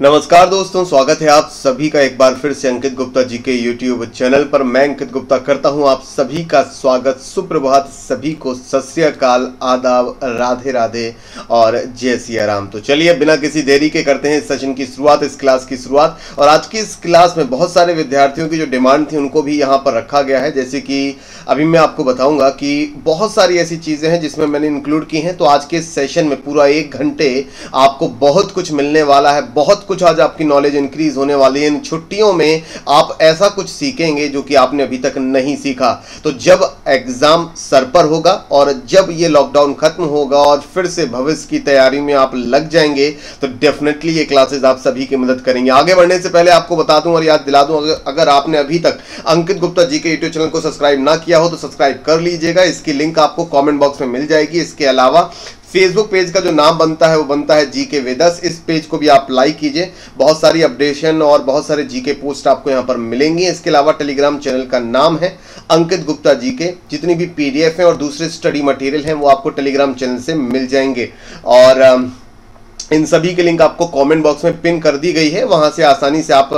नमस्कार दोस्तों, स्वागत है आप सभी का एक बार फिर से अंकित गुप्ता जी के YouTube चैनल पर। मैं अंकित गुप्ता करता हूँ आप सभी का स्वागत। सुप्रभात सभी को सत्यकाल आदाब, राधे राधे और जय सिया राम। तो चलिए, बिना किसी देरी के करते हैं सेशन की शुरुआत, इस क्लास की शुरुआत। और आज की इस क्लास में बहुत सारे विद्यार्थियों की जो डिमांड थी, उनको भी यहाँ पर रखा गया है। जैसे कि अभी मैं आपको बताऊँगा कि बहुत सारी ऐसी चीज़ें हैं जिसमें मैंने इंक्लूड की हैं। तो आज के सेशन में पूरा एक घंटे आपको बहुत कुछ मिलने वाला है, बहुत कुछ आज आपकी नॉलेज इंक्रीज होने वाली है। इन छुट्टियों में आप ऐसा कुछ सीखेंगे जो कि आपने अभी तक नहीं सीखा। तो जब एग्ज़ाम सर पर होगा और जब ये लॉकडाउन खत्म होगा और फिर से भविष्य की तैयारी में आप लग जाएँगे तो डेफिनेटली ये क्लासेस आप सभी की मदद करेंगे। आगे बढ़ने से पहले आपको बता दूँ और याद दिला दूँ अगर, अगर आपने अभी तक अंकित गुप्ता जी के यूट्यूब चैनल को सब्सक्राइब ना किया हो तो सब्सक्राइब कर लीजिएगा। इसकी लिंक आपको कॉमेंट बॉक्स में मिल जाएगी। इसके अलावा फेसबुक पेज का जो नाम बनता है, वो बनता है जी के वेदस इस पेज को भी आप लाइक कीजिए। बहुत सारी अपडेशन और बहुत सारे जी के पोस्ट आपको यहाँ पर मिलेंगे। इसके अलावा टेलीग्राम चैनल का नाम है अंकित गुप्ता जी के जितनी भी पीडीएफ हैं और दूसरे स्टडी मटेरियल हैं, वो आपको टेलीग्राम चैनल से मिल जाएँगे। और इन सभी के लिंक आपको कमेंट बॉक्स में पिन कर दी गई है, वहाँ से आसानी से आप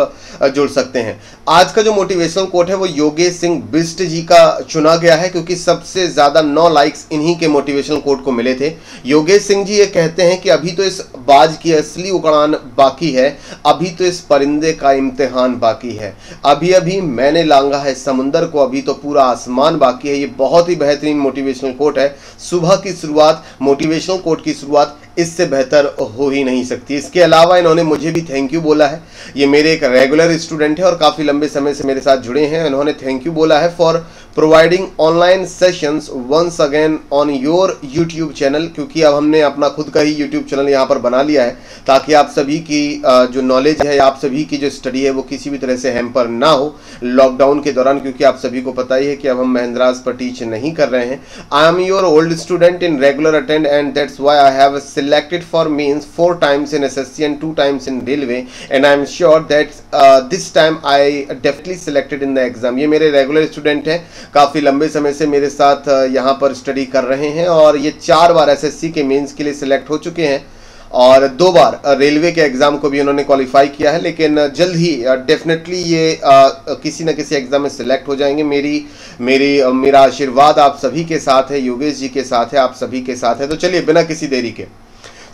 जुड़ सकते हैं। आज का जो मोटिवेशनल कोट है, वो योगेश सिंह बिस्ट जी का चुना गया है, क्योंकि सबसे ज़्यादा नौ लाइक्स इन्हीं के मोटिवेशनल कोट को मिले थे। योगेश सिंह जी ये कहते हैं कि अभी तो इस बाज की असली उड़ान बाकी है, अभी तो इस परिंदे का इम्तिहान बाकी है। अभी अभी मैंने लांगा है, समुंदर को अभी तो पूरा आसमान बाकी है। ये बहुत ही बेहतरीन मोटिवेशनल कोट है। सुबह की शुरुआत मोटिवेशनल कोट की शुरुआत इससे बेहतर हो ही नहीं सकती। इसके अलावा इन्होंने मुझे भी थैंक यू बोला है। ये मेरे एक रेगुलर स्टूडेंट है और काफ़ी लंबे समय से मेरे साथ जुड़े हैं। इन्होंने थैंक यू बोला है for providing online sessions once again on your YouTube channel क्योंकि अब हमने अपना खुद का ही यूट्यूब चैनल यहाँ पर बना लिया है, ताकि आप सभी की जो नॉलेज है, आप सभी की जो स्टडी है, वो किसी भी तरह से हैम्पर ना हो लॉकडाउन के दौरान, क्योंकि आप सभी को पता ही है कि अब हम महिंद्राज पर टीच नहीं कर रहे हैं। I am your old student in regular attend and that's why I have selected for means four times in S S C and two times in railway and I am sure that this time I definitely selected in the exam ये मेरे regular student हैं काफ़ी लंबे समय से मेरे साथ यहाँ पर स्टडी कर रहे हैं और ये चार बार एसएससी के मेंस के लिए सिलेक्ट हो चुके हैं और दो बार रेलवे के एग्ज़ाम को भी उन्होंने क्वालिफाई किया है, लेकिन जल्द ही डेफिनेटली ये किसी न किसी एग्ज़ाम में सिलेक्ट हो जाएँगे। मेरी मेरी मेरा आशीर्वाद आप सभी के साथ है, योगेश जी के साथ है, आप सभी के साथ है। तो चलिए, बिना किसी देरी के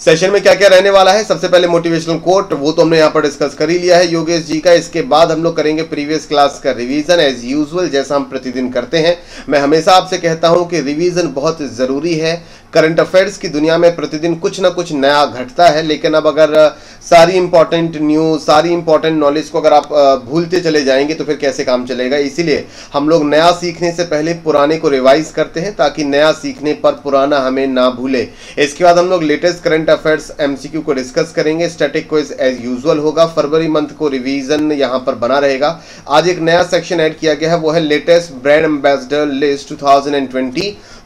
सेशन में क्या क्या रहने वाला है? सबसे पहले मोटिवेशनल कोट वो तो हमने यहाँ पर डिस्कस कर ही लिया है। योगेश जी का, इसके बाद हम लोग करेंगे प्रीवियस क्लास का रिवीजन एज यूजुअल जैसा हम प्रतिदिन करते हैं। मैं हमेशा आपसे कहता हूँ कि रिवीजन बहुत ज़रूरी है। करंट अफेयर्स की दुनिया में प्रतिदिन कुछ ना कुछ नया घटता है, लेकिन अब अगर सारी इंपॉर्टेंट न्यूज़ सारी इंपॉर्टेंट नॉलेज को अगर आप भूलते चले जाएँगे तो फिर कैसे काम चलेगा? इसीलिए हम लोग नया सीखने से पहले पुराने को रिवाइज करते हैं, ताकि नया सीखने पर पुराना हमें ना भूले। इसके बाद हम लोग लेटेस्ट करंट अफेयर्स एमसीक्यू को डिस्कस करेंगे। स्टैटिक क्विज एज यूजुअल होगा। फरवरी मंथ को रिविजन यहाँ पर बना रहेगा। आज एक नया सेक्शन ऐड किया गया है, वो है latest brand ambassador list two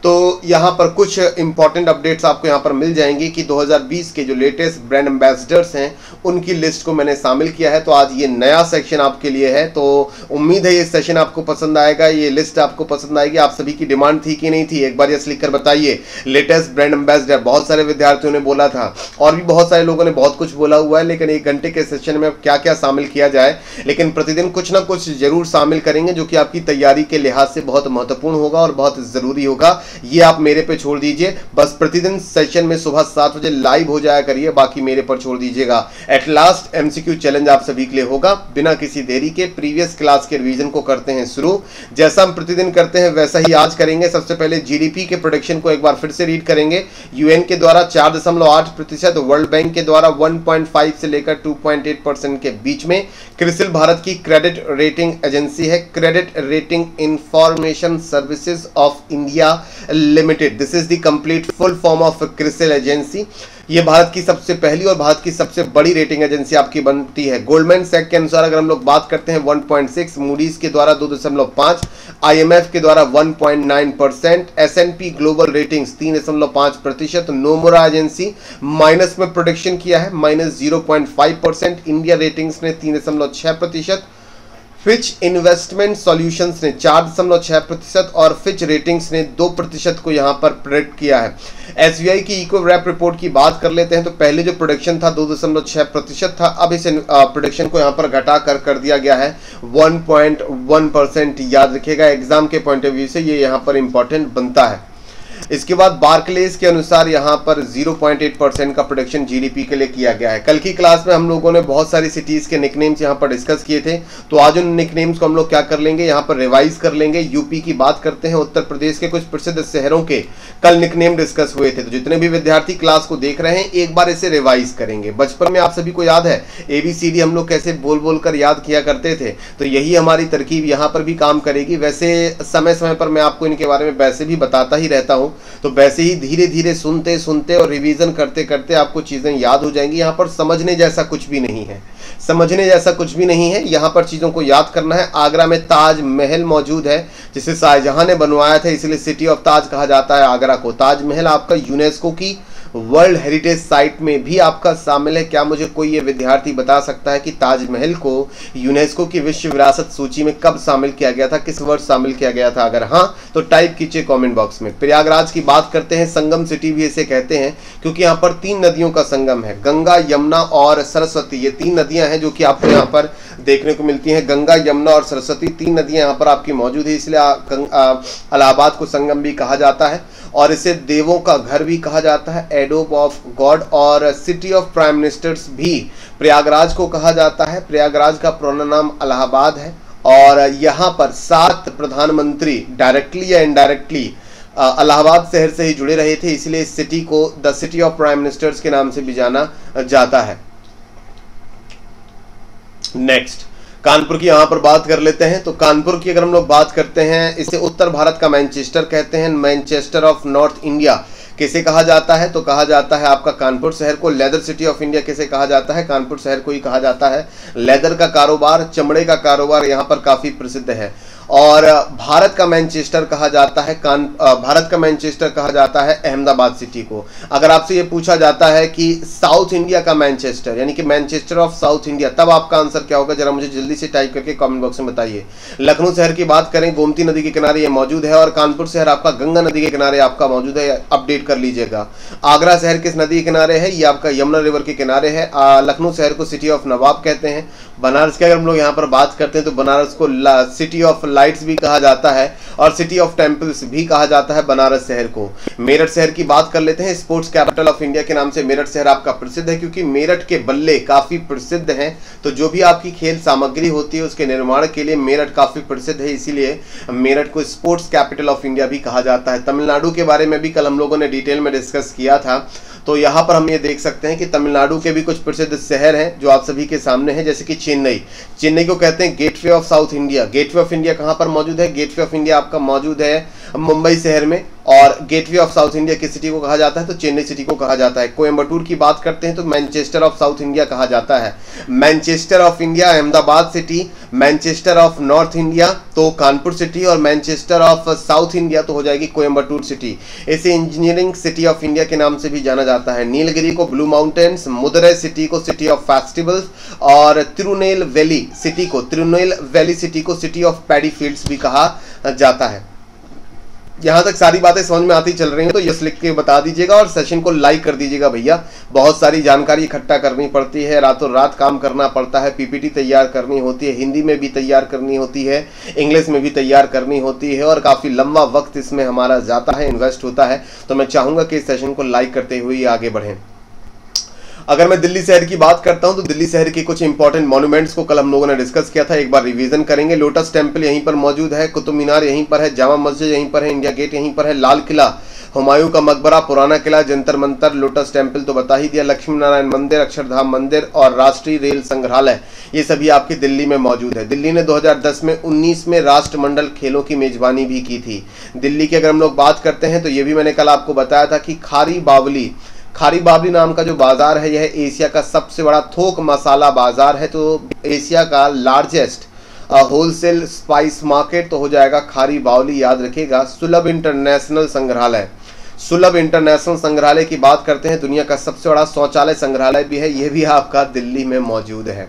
तो यहाँ पर कुछ इंपॉर्टेंट अपडेट्स आपको यहाँ पर मिल जाएँगी कि 2020 के जो लेटेस्ट ब्रांड एम्बेसडर्स हैं, उनकी लिस्ट को मैंने शामिल किया है। तो आज ये नया सेक्शन आपके लिए है। तो उम्मीद है ये सेशन आपको पसंद आएगा, ये लिस्ट आपको पसंद आएगी। आप सभी की डिमांड थी कि नहीं थी, एक बार यस लिख कर बताइए। लेटेस्ट ब्रांड एम्बेसडर बहुत सारे विद्यार्थियों ने बोला था, और भी बहुत सारे लोगों ने बहुत कुछ बोला हुआ है, लेकिन एक घंटे के सेशन में क्या क्या शामिल किया जाए, लेकिन प्रतिदिन कुछ ना कुछ ज़रूर शामिल करेंगे, जो कि आपकी तैयारी के लिहाज से बहुत महत्वपूर्ण होगा और बहुत ज़रूरी होगा। ये आप मेरे पे छोड़ दीजिए। बस प्रतिदिन सेशन में सुबह सात बजे लाइव हो जाया करिए, बाकी मेरे पर छोड़ दीजिएगा। एट लास्ट एमसीक्यू चैलेंज आप सभी के लिए होगा, बिना किसी देरी के। प्रीवियस क्लास के रिवीजन को करते हैं शुरू। जैसा हम प्रतिदिन करते हैं, वैसा ही आज करेंगे। सबसे पहले जीडीपी के प्रोडक्शन को एक बार फिर से रीड करेंगे। यूएन के द्वारा चार दशमलव आठ प्रतिशत वर्ल्ड बैंक के द्वारा 1.5 से लेकर 2.8 परसेंट के बीच में। क्रिसिल भारत की क्रेडिट रेटिंग एजेंसी है। Credit Rating Information Services of India Limited this is the complete full form of CRISIL agency ये भारत की सबसे पहली और भारत की सबसे बड़ी रेटिंग एजेंसी आपकी बनती है। गोल्डमैन सैक के अनुसार अगर हम लोग बात करते हैं 1.6 मूडीज के द्वारा 2.5 आईएमएफ के द्वारा 1.9 परसेंट एस ग्लोबल रेटिंग्स 3.5 प्रतिशत नोमोरा एजेंसी माइनस में प्रोडिक्शन किया है minus zero percent India ratings ने तीन प्रतिशत फिच इन्वेस्टमेंट सॉल्यूशंस ने चार दशमलव छह प्रतिशत और फिच रेटिंग्स ने दो प्रतिशत को यहाँ पर प्रोडिक्ट किया है। एस की इको रैप रिपोर्ट की बात कर लेते हैं तो पहले जो प्रोडक्शन था, दो दशमलव छह प्रतिशत था, अब इस प्रोडक्शन को यहाँ पर घटा कर कर दिया गया है। 1.1 परसेंट याद रखिएगा एग्ज़ाम के पॉइंट ऑफ़ व्यू से ये यहाँ पर इंपॉर्टेंट बनता है। इसके बाद बार्कलेस के अनुसार यहाँ पर 0.8 परसेंट का प्रोडक्शन जीडीपी के लिए किया गया है। कल की क्लास में हम लोगों ने बहुत सारी सिटीज़ के निकनेम्स यहाँ पर डिस्कस किए थे। तो आज उन निकनेम्स को हम लोग क्या कर लेंगे? यहाँ पर रिवाइज कर लेंगे। यूपी की बात करते हैं, उत्तर प्रदेश के कुछ प्रसिद्ध शहरों के कल निकनेम डिस्कस हुए थे। तो जितने भी विद्यार्थी क्लास को देख रहे हैं, एक बार इसे रिवाइज करेंगे। बचपन में आप सभी को याद है एबीसीडी हम लोग कैसे बोल बोल कर याद किया करते थे। तो यही हमारी तरकीब यहाँ पर भी काम करेगी। वैसे समय समय पर मैं आपको इनके बारे में वैसे भी बताता ही रहता हूँ। तो वैसे ही धीरे धीरे सुनते सुनते और रिवीजन करते करते आपको चीज़ें याद हो जाएँगी। यहाँ पर समझने जैसा कुछ भी नहीं है। समझने जैसा कुछ भी नहीं है। यहाँ पर चीज़ों को याद करना है। आगरा में ताज महल मौजूद है, जिसे शाहजहां ने बनवाया था, इसलिए सिटी ऑफ़ ताज कहा जाता है आगरा को। ताजमहल आपका यूनेस्को की वर्ल्ड हेरिटेज साइट में भी आपका शामिल है। क्या मुझे कोई ये विद्यार्थी बता सकता है कि ताजमहल को, यूनेस्को की विश्व विरासत सूची में कब शामिल किया गया था? किस वर्ष शामिल किया गया था? अगर हाँ तो टाइप कीजिए कमेंट बॉक्स में। प्रयागराज की बात करते हैं, संगम सिटी भी इसे कहते हैं, क्योंकि यहाँ पर तीन नदियों का संगम है। गंगा, यमुना और सरस्वती, ये तीन नदियाँ हैं जो कि आपको यहाँ पर देखने को मिलती हैं। गंगा, यमुना और सरस्वती, तीन नदियाँ यहाँ पर आपकी मौजूद है, इसलिए अलाहाबाद को संगम भी कहा जाता है। और इसे देवों का घर भी कहा जाता है एडोब ऑफ़ गॉड और सिटी ऑफ़ प्राइम मिनिस्टर्स भी प्रयागराज को कहा जाता है। प्रयागराज का पुराना नाम अलाहाबाद है और यहाँ पर सात प्रधानमंत्री डायरेक्टली या इनडायरेक्टली अलाहाबाद शहर से ही जुड़े रहे थे, इसलिए इस सिटी को the city of prime ministers के नाम से भी जाना जाता है। नेक्स्ट कानपुर की यहाँ पर बात कर लेते हैं। तो कानपुर की अगर हम लोग बात करते हैं, इसे उत्तर भारत का मैनचेस्टर कहते हैं। मैनचेस्टर ऑफ़ नॉर्थ इंडिया किसे कहा जाता है? तो कहा जाता है आपका कानपुर शहर को लेदर सिटी ऑफ़ इंडिया किसे कहा जाता है? कानपुर शहर को ही कहा जाता है। लेदर का कारोबार, चमड़े का कारोबार यहाँ पर काफ़ी प्रसिद्ध है। और भारत का मैनचेस्टर कहा जाता है कान भारत का मैनचेस्टर कहा जाता है अहमदाबाद सिटी को। अगर आपसे ये पूछा जाता है कि साउथ इंडिया का मैनचेस्टर, यानी कि मैनचेस्टर ऑफ़ साउथ इंडिया, तब आपका आंसर क्या होगा? जरा मुझे जल्दी से टाइप करके कमेंट बॉक्स में बताइए। लखनऊ शहर की बात करें, गोमती नदी के किनारे ये मौजूद है और कानपुर शहर आपका गंगा नदी के किनारे आपका मौजूद है, अपडेट कर लीजिएगा। आगरा शहर किस नदी के किनारे है? ये आपका यमुना रिवर के किनारे है। लखनऊ शहर को सिटी ऑफ़ नवाब कहते हैं। बनारस की अगर हम लोग यहाँ पर बात करते हैं तो बनारस को सिटी ऑफ़ लाइट्स भी कहा जाता है और सिटी ऑफ़ टेम्पल्स भी कहा जाता है बनारस शहर को। मेरठ शहर की बात कर लेते हैं। स्पोर्ट्स कैपिटल ऑफ़ इंडिया के नाम से मेरठ शहर आपका प्रसिद्ध है क्योंकि मेरठ के बल्ले काफ़ी प्रसिद्ध हैं। तो जो भी आपकी खेल सामग्री होती है उसके निर्माण के लिए मेरठ काफ़ी प्रसिद्ध है। इसीलिए मेरठ को स्पोर्ट्स कैपिटल ऑफ़ इंडिया भी कहा जाता है। तमिलनाडु के बारे में भी कल हम लोगों ने डिटेल में डिस्कस किया था। तो यहाँ पर हम ये देख सकते हैं कि तमिलनाडु के भी कुछ प्रसिद्ध शहर हैं जो आप सभी के सामने हैं, जैसे कि चेन्नई। चेन्नई को कहते हैं gateway of South India gateway of India कहाँ पर मौजूद है? गेटवे ऑफ़ इंडिया आपका मौजूद है मुंबई शहर में। और गेटवे ऑफ़ साउथ इंडिया किस सिटी को कहा जाता है तो चेन्नई सिटी को कहा जाता है। कोयम्बटूर की बात करते हैं तो मैनचेस्टर ऑफ़ साउथ इंडिया कहा जाता है। Manchester of India Ahmedabad city Manchester of North India तो कानपुर सिटी और मैनचेस्टर ऑफ़ साउथ इंडिया तो हो जाएगी कोयम्बटूर सिटी इसे इंजीनियरिंग सिटी ऑफ़ इंडिया के नाम से भी जाना जाता है। नीलगिरी को ब्लू माउंटेन्स मुदरई सिटी को सिटी ऑफ़ फेस्टिवल्स और तिरुनेल वैली सिटी को तिरुनेल वैली सिटी को सिटी ऑफ़ पैडी फील्ड्स भी कहा जाता है। यहाँ तक सारी बातें समझ में आती चल रही हैं तो यस लिख के बता दीजिएगा और सेशन को लाइक कर दीजिएगा भैया। बहुत सारी जानकारी इकट्ठा करनी पड़ती है, रातों रात काम करना पड़ता है, पीपीटी तैयार करनी होती है, हिंदी में भी तैयार करनी होती है, इंग्लिश में भी तैयार करनी होती है और काफ़ी लंबा वक्त इसमें हमारा जाता है इन्वेस्ट होता है। तो मैं चाहूँगा कि इस सेशन को लाइक करते हुए आगे बढ़ें। अगर मैं दिल्ली शहर की बात करता हूँ तो दिल्ली शहर के कुछ इंपॉर्टेंट मॉन्यूमेंट्स को कल हम लोगों ने डिस्कस किया था, एक बार रिवीजन करेंगे। लोटस टेंपल यहीं पर मौजूद है, कुतुब मीनार यहीं पर है, जामा मस्जिद यहीं पर है इंडिया गेट यहीं पर है, लाल किला, हुमायूं का मकबरा, पुराना किला, जंतर मंतर लोटस टेंपल तो बता ही दिया लक्ष्मी नारायण मंदिर, अक्षरधाम मंदिर और राष्ट्रीय रेल संग्रहालय, ये सभी आपकी दिल्ली में मौजूद है। दिल्ली ने 2010 में 19 में राष्ट्रमंडल खेलों की मेजबानी भी की थी। दिल्ली की अगर हम लोग बात करते हैं तो ये भी मैंने कल आपको बताया था कि खारी बावली खारी बाबली नाम का जो बाज़ार है, यह एशिया का सबसे बड़ा थोक मसाला बाज़ार है तो एशिया का लार्जेस्ट होलसेल स्पाइस मार्केट तो हो जाएगा खारी बावली याद रखिएगा, सुलभ इंटरनेशनल संग्रहालय। सुलभ इंटरनेशनल संग्रहालय की बात करते हैं, दुनिया का सबसे बड़ा शौचालय संग्रहालय भी है, यह भी आपका दिल्ली में मौजूद है।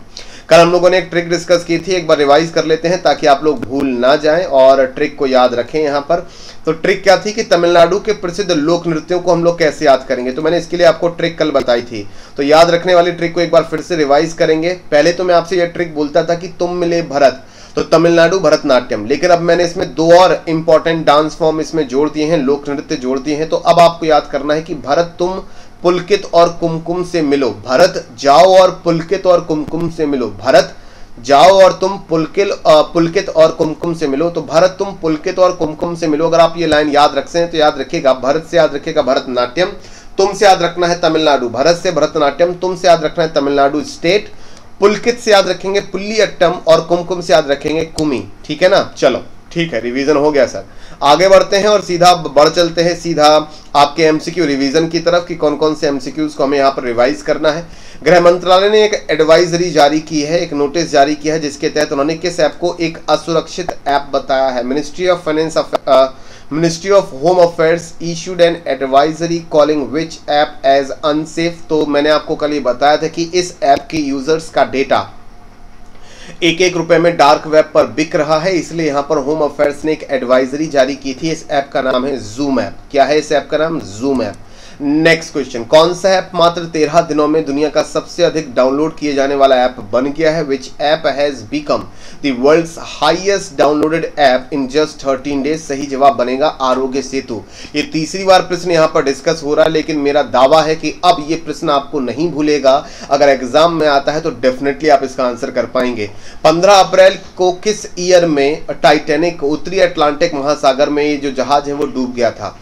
कल हम लोगों ने एक ट्रिक डिस्कस की थी, एक बार रिवाइज कर लेते हैं, ताकि आप लोग भूल ना जाएँ, और ट्रिक को याद रखें यहाँ पर। तो ट्रिक क्या थी कि तमिलनाडु के प्रसिद्ध लोक नृत्यों को हम लोग कैसे याद करेंगे? तो मैंने इसके लिए आपको ट्रिक कल बताई थी। तो याद रखने वाली ट्रिक को एक बार फिर से रिवाइज करेंगे। पहले तो मैं आपसे यह ट्रिक बोलता था कि तुम मिले भरत तो तमिलनाडु भरतनाट्यम। लेकिन अब मैंने इसमें दो और इंपॉर्टेंट डांस फॉर्म इसमें जोड़ दिए हैं, लोक नृत्य जोड़ दिए हैं। तो अब आपको याद करना है कि भरत तुम पुलकित और कुमकुम से मिलो। भरत जाओ और पुलकित और कुमकुम से मिलो। भरत जाओ और तुम पुलकिल पुलकित और कुमकुम से मिलो। तो भरत, तुम पुलकित और कुमकुम से मिलो। अगर आप ये लाइन याद रखते हैं तो याद रखिएगा, भरत से याद रखिएगा भरतनाट्यम, तुम से याद रखना है तमिलनाडु। भरत से भरतनाट्यम, तुम से याद रखना है तमिलनाडु स्टेट। पुलकित से याद रखेंगे पुल्ली अट्टम और कुमकुम से याद रखेंगे कुमी। ठीक है ना? चलो। ठीक है रिवीजन हो गया सर आगे बढ़ते हैं और सीधा बढ़ चलते हैं, सीधा आपके एमसीक्यू रिवीजन की तरफ़ कि कौन कौन से एमसीक्यूज को हमें यहाँ पर रिवाइज करना है। गृह मंत्रालय ने एक एडवाइजरी जारी की है, एक नोटिस जारी किया है, जिसके तहत उन्होंने किस ऐप को एक असुरक्षित ऐप बताया है। Ministry of Finance Ministry of Home Affairs issued an advisory calling which app as unsafe तो मैंने आपको कल ये बताया था कि इस ऐप के यूज़र्स का डेटा एक एक रुपए में डार्क वेब पर बिक रहा है, इसलिए यहाँ पर होम अफेयर्स ने एक एडवाइजरी जारी की थी। इस ऐप का नाम है जूम ऐप। क्या है इस ऐप का नाम? Zoom app. नेक्स्ट क्वेश्चन कौन सा ऐप मात्र तेरह दिनों में दुनिया का सबसे अधिक डाउनलोड किए जाने वाला ऐप बन गया है? Which app has become the highest downloaded app in just thirteen days सही जवाब बनेगा आरोग्य सेतु। ये तीसरी बार प्रश्न यहाँ पर डिस्कस हो रहा है, लेकिन मेरा दावा है कि अब ये प्रश्न आपको नहीं भूलेगा। अगर एग्ज़ाम में आता है तो डेफिनेटली आप इसका आंसर कर पाएँगे। पंद्रह अप्रैल को किस ईयर में टाइटेनिक उत्तरी अटलांटिक महासागर में ये जो जहाज़ है, वो डूब गया था?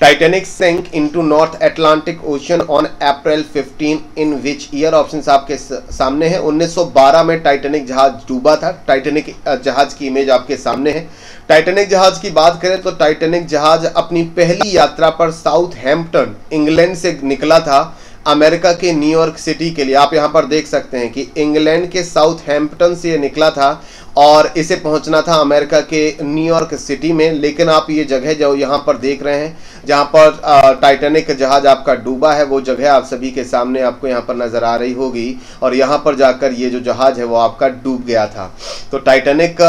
Titanic sank into North Atlantic Ocean on April 15 in which year option आपके सामने है। 1912 में टाइटेनिक जहाज़ डूबा था। टाइटेनिक जहाज़ की इमेज आपके सामने है। टाइटेनिक जहाज़ की बात करें तो टाइटेनिक जहाज़ अपनी पहली यात्रा पर साउथ हैम्पटन इंग्लैंड से निकला था अमेरिका के न्यूयॉर्क सिटी के लिए। आप यहाँ पर देख सकते हैं कि इंग्लैंड के साउथ हैम्पटन से ये निकला था। और इसे पहुँचना था अमेरिका के न्यूयॉर्क सिटी में, लेकिन आप ये जगह जो यहाँ पर देख रहे हैं, जहाँ पर टाइटेनिक जहाज़ आपका डूबा है, वो जगह आप सभी के सामने आपको यहाँ पर नज़र आ रही होगी और यहाँ पर जाकर ये जो जहाज़ है वो आपका डूब गया था। तो टाइटेनिक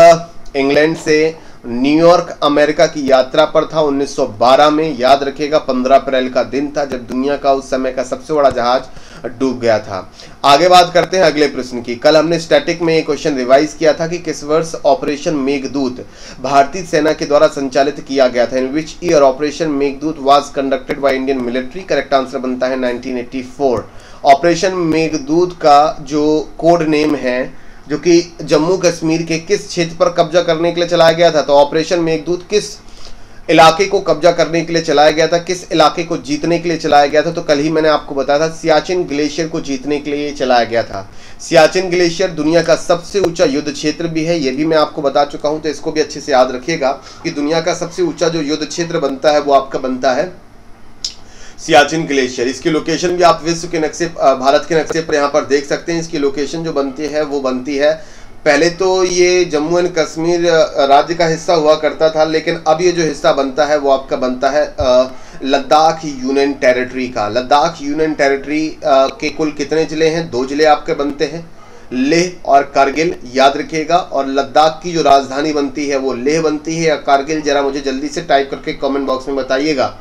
इंग्लैंड से न्यूयॉर्क अमेरिका की यात्रा पर था 1912 में। याद रखिएगा 15 अप्रैल का दिन था जब दुनिया का उस समय का सबसे बड़ा जहाज़ डूब गया था। आगे बात करते हैं अगले प्रश्न की। कल हमने स्टैटिक में ये क्वेश्चन रिवाइज किया था कि किस वर्ष ऑपरेशन मेघदूत भारतीय सेना के द्वारा संचालित किया गया था in which year operation Meghdoot was conducted by Indian military correct answer बनता है 1984 ऑपरेशन मेघदूत का जो कोड नेम है, जो कि जम्मू कश्मीर के किस क्षेत्र पर कब्जा करने के लिए चलाया गया था तो ऑपरेशन मेघदूत किस इलाके को कब्जा करने के लिए चलाया गया था, किस इलाके को जीतने के लिए चलाया गया था तो कल ही मैंने आपको बताया था, सियाचिन ग्लेशियर को जीतने के लिए चलाया गया था। सियाचिन ग्लेशियर दुनिया का सबसे ऊँचा युद्ध क्षेत्र भी है, ये भी मैं आपको बता चुका हूँ तो इसको भी अच्छे से याद रखिएगा कि दुनिया का सबसे ऊँचा जो युद्ध क्षेत्र बनता है, वो आपका बनता है सियाचिन ग्लेशियर। इसकी लोकेशन भी आप विश्व के नक्शे भारत के नक्शे पर यहाँ पर देख सकते हैं, इसकी लोकेशन जो बनती है, वो बनती है पहले तो ये जम्मू एंड कश्मीर राज्य का हिस्सा हुआ करता था, लेकिन अब ये जो हिस्सा बनता है, वो आपका बनता है लद्दाख यूनियन टेरिटरी का। लद्दाख यूनियन टेरिटरी के कुल कितने ज़िले हैं? दो ज़िले आपके बनते हैं, लेह और कारगिल, याद रखिएगा। और लद्दाख की जो राजधानी बनती है, वो लेह बनती है, या कारगिल, जरा मुझे जल्दी से टाइप करके कमेंट बॉक्स में बताइएगा।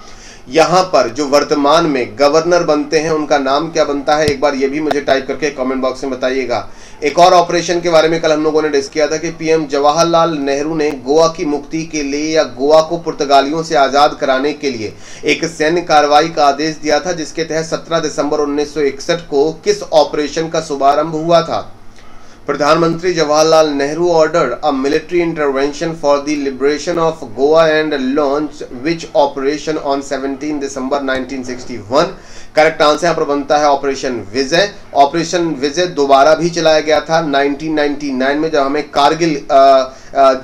यहाँ पर जो वर्तमान में गवर्नर बनते हैं, उनका नाम क्या बनता है? एक बार ये भी मुझे टाइप करके कमेंट बॉक्स में बताइएगा। एक और ऑपरेशन के बारे में कल हम लोगों ने डिस्क किया था कि पीएम जवाहरलाल नेहरू ने गोवा की मुक्ति के लिए या गोवा को पुर्तगालियों से आज़ाद कराने के लिए एक सैन्य कार्रवाई का आदेश दिया था, जिसके तहत 17 दिसंबर 1961 को किस ऑपरेशन का शुभारंभ हुआ था? प्रधानमंत्री Jawaharlal Nehru order a military intervention for the liberation of Goa and launch which operation on 17 December 1961 correct answer यहाँ पर बनता है ऑपरेशन विजय ऑपरेशन विजय दोबारा भी चलाया गया था 1999 में जब हमें कारगिल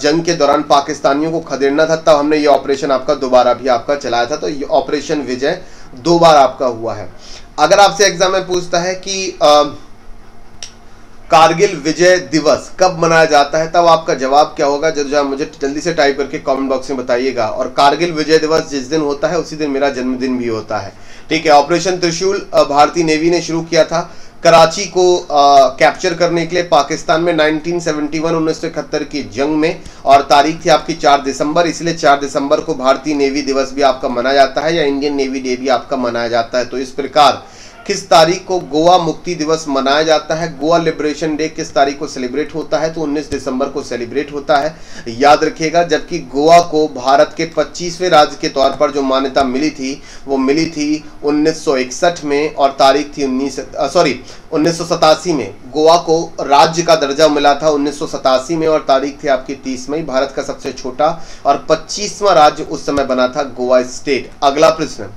जंग के दौरान पाकिस्तानियों को खदेड़ना था तब हमने ये ऑपरेशन आपका दोबारा भी आपका चलाया था। तो ये ऑपरेशन विजय दो बार आपका हुआ है। अगर आपसे एग्ज़ाम में पूछता है कि आ, कारगिल विजय दिवस कब मनाया जाता है, तब आपका जवाब क्या होगा? जब मुझे जल्दी से टाइप करके कमेंट बॉक्स में बताइएगा। और कारगिल विजय दिवस जिस दिन होता है, उसी दिन मेरा जन्मदिन भी होता है। ठीक है ऑपरेशन त्रिशूल भारतीय नेवी ने शुरू किया था कराची को कैप्चर करने के लिए पाकिस्तान में 1971 1971 की जंग में। और तारीख थी आपकी 4 दिसंबर, इसलिए 4 दिसंबर को भारतीय नेवी दिवस भी आपका मनाया जाता है या इंडियन नेवी डे भी आपका मनाया जाता है। तो इस प्रकार किस तारीख को गोवा मुक्ति दिवस मनाया जाता है? गोवा लिबरेशन डे किस तारीख को सेलिब्रेट होता है? तो 19 दिसंबर को सेलिब्रेट होता है। याद रखिएगा, जबकि गोवा को भारत के 25वें राज्य के तौर पर जो मान्यता मिली थी, वो मिली थी 1961 में और तारीख थी उन्नीस सॉरी उन्नीस सौ सतासी में। गोवा को राज्य का दर्जा मिला था उन्नीस सौ सतासी में और तारीख थी आपकी तीस मई। भारत का सबसे छोटा और पच्चीसवां राज्य उस समय बना था गोवा स्टेट। अगला प्रश्न।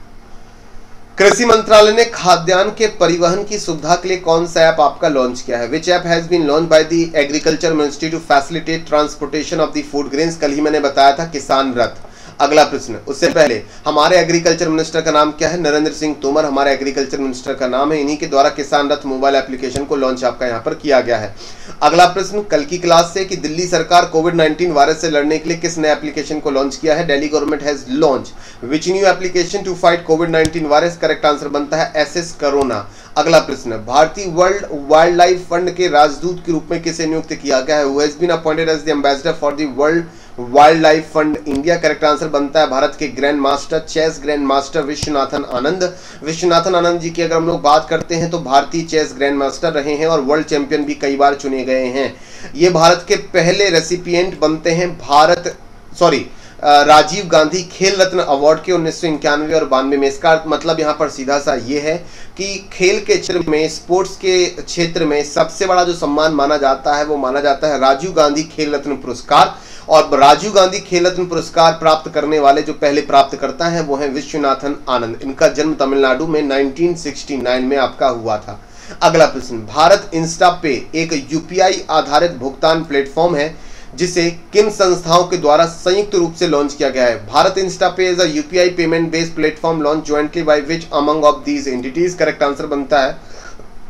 कृषि मंत्रालय ने खाद्यान्न के परिवहन की सुविधा के लिए कौन सा ऐप आपका लॉन्च किया है? Which app has been launch by the agriculture ministry to facilitate transportation of the food grains कल ही मैंने बताया था किसान रथ। अगला प्रश्न, उससे पहले, हमारे एग्रीकल्चर मिनिस्टर का नाम क्या है? नरेंद्र सिंह तोमर, हमारे एग्रीकल्चर मिनिस्टर का नाम है। इन्हीं के द्वारा किसान रथ मोबाइल एप्लीकेशन को लॉन्च आपका यहाँ पर किया गया है। अगला प्रश्न, कल की क्लास से कि दिल्ली सरकार कोविड 19 वायरस से लड़ने के लिए किस नए एप्लीकेशन को लॉन्च किया है? Delhi government has launch which new application to fight COVID 19 virus? Correct answer बनता है एस एस करोना अगला प्रश्न, भारतीय वर्ल्ड वाइल्ड लाइफ फंड के राजदूत के रूप में किसे नियुक्त किया गया है? Has been appointed as the ambassador for the World Wild Life Fund India correct answer बनता है भारत के grand master, chess grand master Viswanathan Anand. Viswanathan Anand ji की अगर हम लोग बात करते हैं तो भारतीय चेस ग्रैंड मास्टर रहे हैं और वर्ल्ड चैंपियन भी कई बार चुने गए हैं। ये भारत के पहले रेसिपियंट बनते हैं भारत सॉरी राजीव गांधी खेल रत्न अवार्ड के उन्नीस सौ इक्यानवे और बानवे में। इसका मतलब यहाँ पर सीधा सा ये है कि खेल के क्षेत्र में स्पोर्ट्स के क्षेत्र में सबसे बड़ा जो सम्मान माना जाता है, वो माना जाता है राजीव गांधी खेल रत्न पुरस्कार। और राजीव गांधी खेल रत्न पुरस्कार प्राप्त करने वाले जो पहले प्राप्त करता है, वो है विश्वनाथन आनंद। इनका जन्म तमिलनाडु में 1969 में आपका हुआ था। अगला प्रश्न, भारत इंस्टा पे एक यूपीआई आधारित भुगतान प्लेटफॉर्म है, जिसे किन संस्थाओं के द्वारा संयुक्त रूप से लॉन्च किया गया है? Bharat insta pay is a UPI payment based platform launch jointly by which among of these entities correct answer बनता है।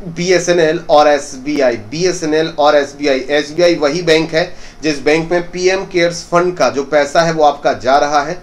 बीएसएनएल और S B I B S N L और S B I S B I वही bank है जिस bank में P M cares fund का जो पैसा है वो आपका जा रहा है।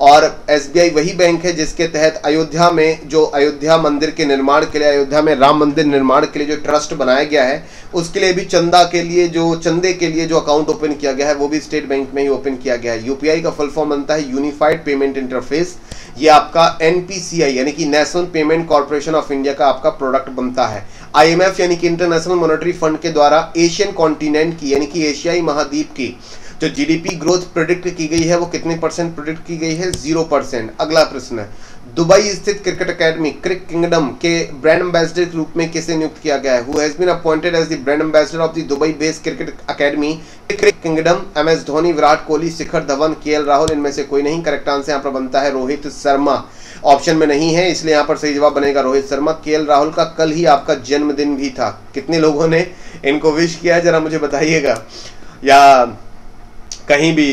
और एसबीआई वही बैंक है जिसके तहत अयोध्या में जो अयोध्या मंदिर के निर्माण के लिए, अयोध्या में राम मंदिर निर्माण के लिए जो ट्रस्ट बनाया गया है, उसके लिए भी चंदा के लिए जो, चंदे के लिए जो अकाउंट ओपन किया गया है, वो भी स्टेट बैंक में ही ओपन किया गया है। यूपीआई का फुल फॉर्म बनता है यूनिफाइड पेमेंट इंटरफेस ये आपका एनपीसीआई यानी कि National Payment Corporation of India का आपका प्रोडक्ट बनता है। आईएमएफ यानी कि इंटरनेशनल मॉनेटरी फंड के द्वारा एशियन कॉन्टिनेंट की, यानी कि एशियाई महाद्वीप की जो जीडीपी ग्रोथ प्रोडिक्ट की गई है, वो कितने परसेंट प्रोडिक्ट की गई है? ज़ीरो परसेंट अगला प्रश्न है। दुबई स्थित क्रिकेट अकेडमी क्रिक किंगडम के ब्रांड एम्बेसडर के रूप में किसे नियुक्त किया गया है? Appointed as the brand ambassador of the Dubai based cricket academy crick kingdom M S Dhoni Virat Kohli Shikhar Dhawan K Rahul इनमें से कोई नहीं? करेक्ट आंसर यहाँ पर बनता है रोहित शर्मा। ऑप्शन में नहीं है, इसलिए यहाँ पर सही जवाब बनेगा रोहित शर्मा। के राहुल का कल ही आपका जन्मदिन भी था। कितने लोगों ने इनको विश किया जरा मुझे बताइएगा। या कहीं भी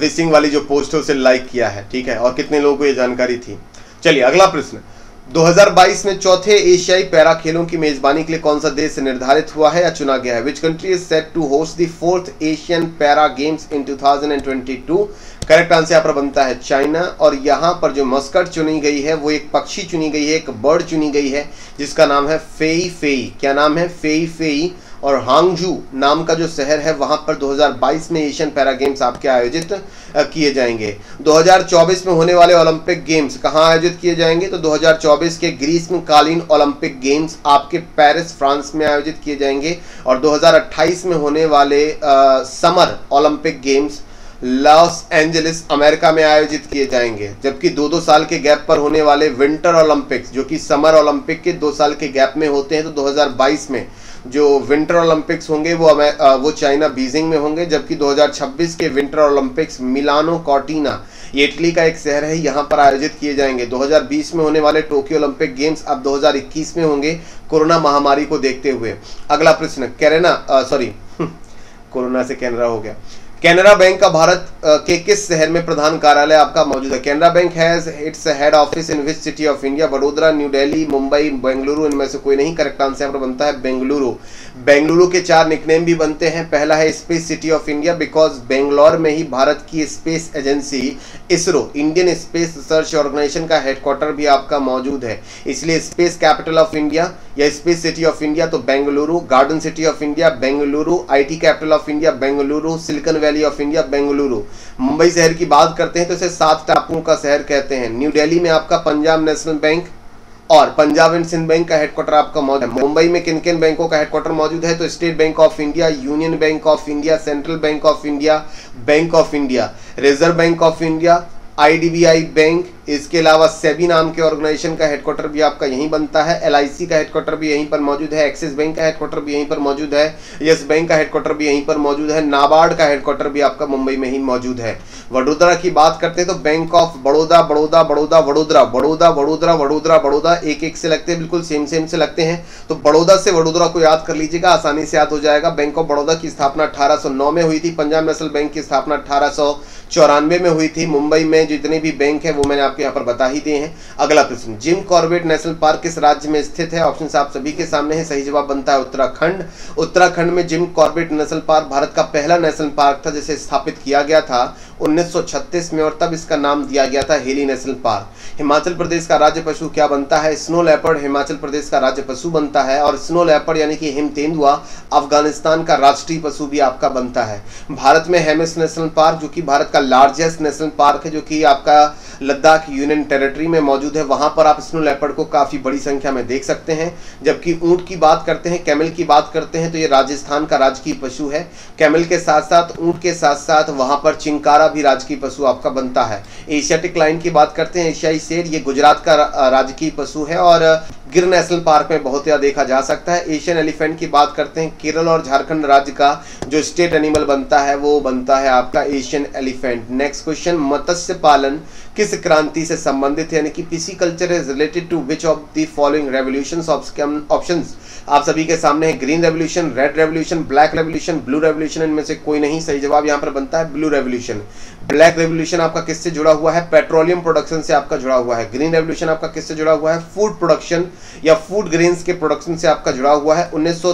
विशिंग वाली जो पोस्ट है उसे लाइक किया है, ठीक है? और कितने लोगों को ये जानकारी थी? चलिए, अगला प्रश्न। 2022 में चौथे एशियाई पैरा खेलों की मेजबानी के लिए कौन सा देश निर्धारित हुआ है या चुना गया है? Which country is set to host the fourth Asian Para Games in 2022 correct answer यहाँ पर बनता है चाइना और यहाँ पर जो मस्कट चुनी गई है, वो एक पक्षी चुनी गई है, एक बर्ड चुनी गई है, जिसका नाम है फेई फेई क्या नाम है? फेई फेई और हांगजू नाम का जो शहर है वहाँ पर 2022 में एशियन पैरा गेम्स आपके आयोजित किए जाएँगे। 2024 में होने वाले ओलंपिक गेम्स कहाँ आयोजित किए जाएँगे? तो 2024 के ग्रीष्मकालीन ओलंपिक गेम्स आपके पेरिस फ्रांस में आयोजित किए जाएँगे और 2028 में होने वाले आ, summer Olympic games Los Angeles America में आयोजित किए जाएँगे। जबकि दो दो साल के गैप पर होने वाले विंटर ओलंपिक्स जो कि समर ओलंपिक के दो साल के गैप में होते हैं तो 2022 में जो विंटर ओलंपिक्स होंगे, वो वो चाइना बीजिंग में होंगे, जबकि 2026 के विंटर ओलंपिक्स मिलानो कॉर्टिना ये इटली का एक शहर है, यहाँ पर आयोजित किए जाएँगे। 2020 में होने वाले टोक्यो ओलंपिक गेम्स अब 2021 में होंगे, कोरोना महामारी को देखते हुए। अगला प्रश्न कैरेना सॉरी कोरोना से कैनरा हो गया। कैनरा बैंक का भारत के किस शहर में प्रधान कार्यालय आपका मौजूद है? Canara Bank has its head office in which city of India Vadodara New Delhi Mumbai Bengaluru इनमें से कोई नहीं? करेक्ट आंसर यहाँ पर बनता है बेंगलुरु। बेंगलुरु के चार निकनेम भी बनते हैं। पहला है space city of India because Bangalore में ही भारत की space agency ISRO Indian space research organisation का हेडक्वार्टर भी आपका मौजूद है। इसलिए स्पेस कैपिटल ऑफ़ इंडिया या स्पेस सिटी ऑफ़ इंडिया तो Bengaluru garden city of India Bengaluru IT capital of India Bengaluru Silicon Valley of India Bengaluru. Mumbai शहर की बात करते हैं तो इसे सात टापुओं का शहर कहते हैं। न्यू दिल्ली में आपका पंजाब नेशनल बैंक और पंजाब एंड सिंध बैंक का हेडक्वार्टर आपका मौजूद है। मुंबई में किन किन बैंकों का हेडक्वार्टर मौजूद है? तो State Bank of India, Union Bank of India, Central Bank of India, Bank of India, Reserve Bank of India, IDBI Bank इसके अलावा सेबी नाम के ऑर्गेनाइजेशन का हेडक्वार्टर भी आपका यहीं बनता है एल का हेडक्वार्टर भी यहीं पर मौजूद है एक्सिस बैंक का हेडक्वार्टर भी यहीं पर मौजूद है यस बैंक का हेडक्वार्टर भी यहीं पर मौजूद है नाबार्ड का हेडक्वार्टर भी आपका मुंबई में ही मौजूद है। वडोदरा की बात करते हैं तो बैंक ऑफ़ बड़ौदा बड़ौदा बड़ौदा वडोदरा बड़ौदा वडोदरा वडोदरा बड़ौदा एक एक से लगते हैं, बिल्कुल सेम सेम से लगते हैं। तो बड़ौदा से वडोदरा को याद कर लीजिएगा, आसानी से याद हो जाएगा। बैंक ऑफ़ बड़ौदा की स्थापना अठारह सौ नौ में हुई थी, पंजाब नेशनल बैंक की स्थापना अठारह में हुई थी। मुंबई में जितने भी बैंक है, वो मैंने आपको यहाँ पर बता ही दिए हैं। अगला प्रश्न, जिम कॉर्बेट नेशनल पार्क किस राज्य में स्थित है? ऑप्शन आप सभी के सामने है, सही जवाब बनता है उत्तराखंड। उत्तराखंड में Jim Corbett National Park Bharat का पहला नेशनल पार्क था, जिसे स्थापित किया गया था। 1936 में और तब इसका नाम दिया गया था Hailey National Park. Himachal Pradesh का राज्य पशु क्या बनता है? स्नो लेपर्ड हिमाचल प्रदेश का राज्य पशु बनता है और स्नो लेपर्ड यानी कि हिम तेंदुआ अफ़गानिस्तान का राष्ट्रीय पशु भी आपका बनता है। भारत में हेमिस नेशनल पार्क, जो कि भारत का लार्जेस्ट नेशनल पार्क है, जो कि आपका लद्दाख यूनियन टेरिटरी में मौजूद है, वहाँ पर आप स्नो लेपर्ड को काफ़ी बड़ी संख्या में देख सकते हैं। जबकि ऊँट की बात करते हैं, कैमल की बात करते हैं तो ये राजस्थान का राजकीय पशु है। कैमल के साथ साथ, ऊँट के साथ साथ, वहाँ पर चिंकारा भी राजकीय पशु आपका बनता है। एशियाटिक लाइन की बात करते हैं, एशियाई शेर, ये गुजरात का राजकीय पशु है और गिर नेशनल पार्क में बहुत ज़्यादा देखा जा सकता है। एशियन एलिफेंट की बात करते हैं, केरल और झारखंड राज्य का जो स्टेट एनिमल बनता है, वो बनता है आपका एशियन एलिफेंट। नेक्स्ट क्वेश्चन, मत्स्य पालन किस क्रांति से संबंधित है? यानी कि pisciculture is related to which of the following revolution option आप सभी के सामने है green revolution red revolution black revolution blue revolution इनमें से कोई नहीं। सही जवाब यहाँ पर बनता है ब्लू रेवोल्यूशन ब्लैक रेवोल्यूशन आपका किससे जुड़ा हुआ है? पेट्रोलियम प्रोडक्शन से आपका जुड़ा हुआ है। ग्रीन रेवोल्यूशन आपका किससे जुड़ा हुआ है? फ़ूड प्रोडक्शन या फ़ूड ग्रेन्स के प्रोडक्शन से आपका जुड़ा हुआ है। उन्नीस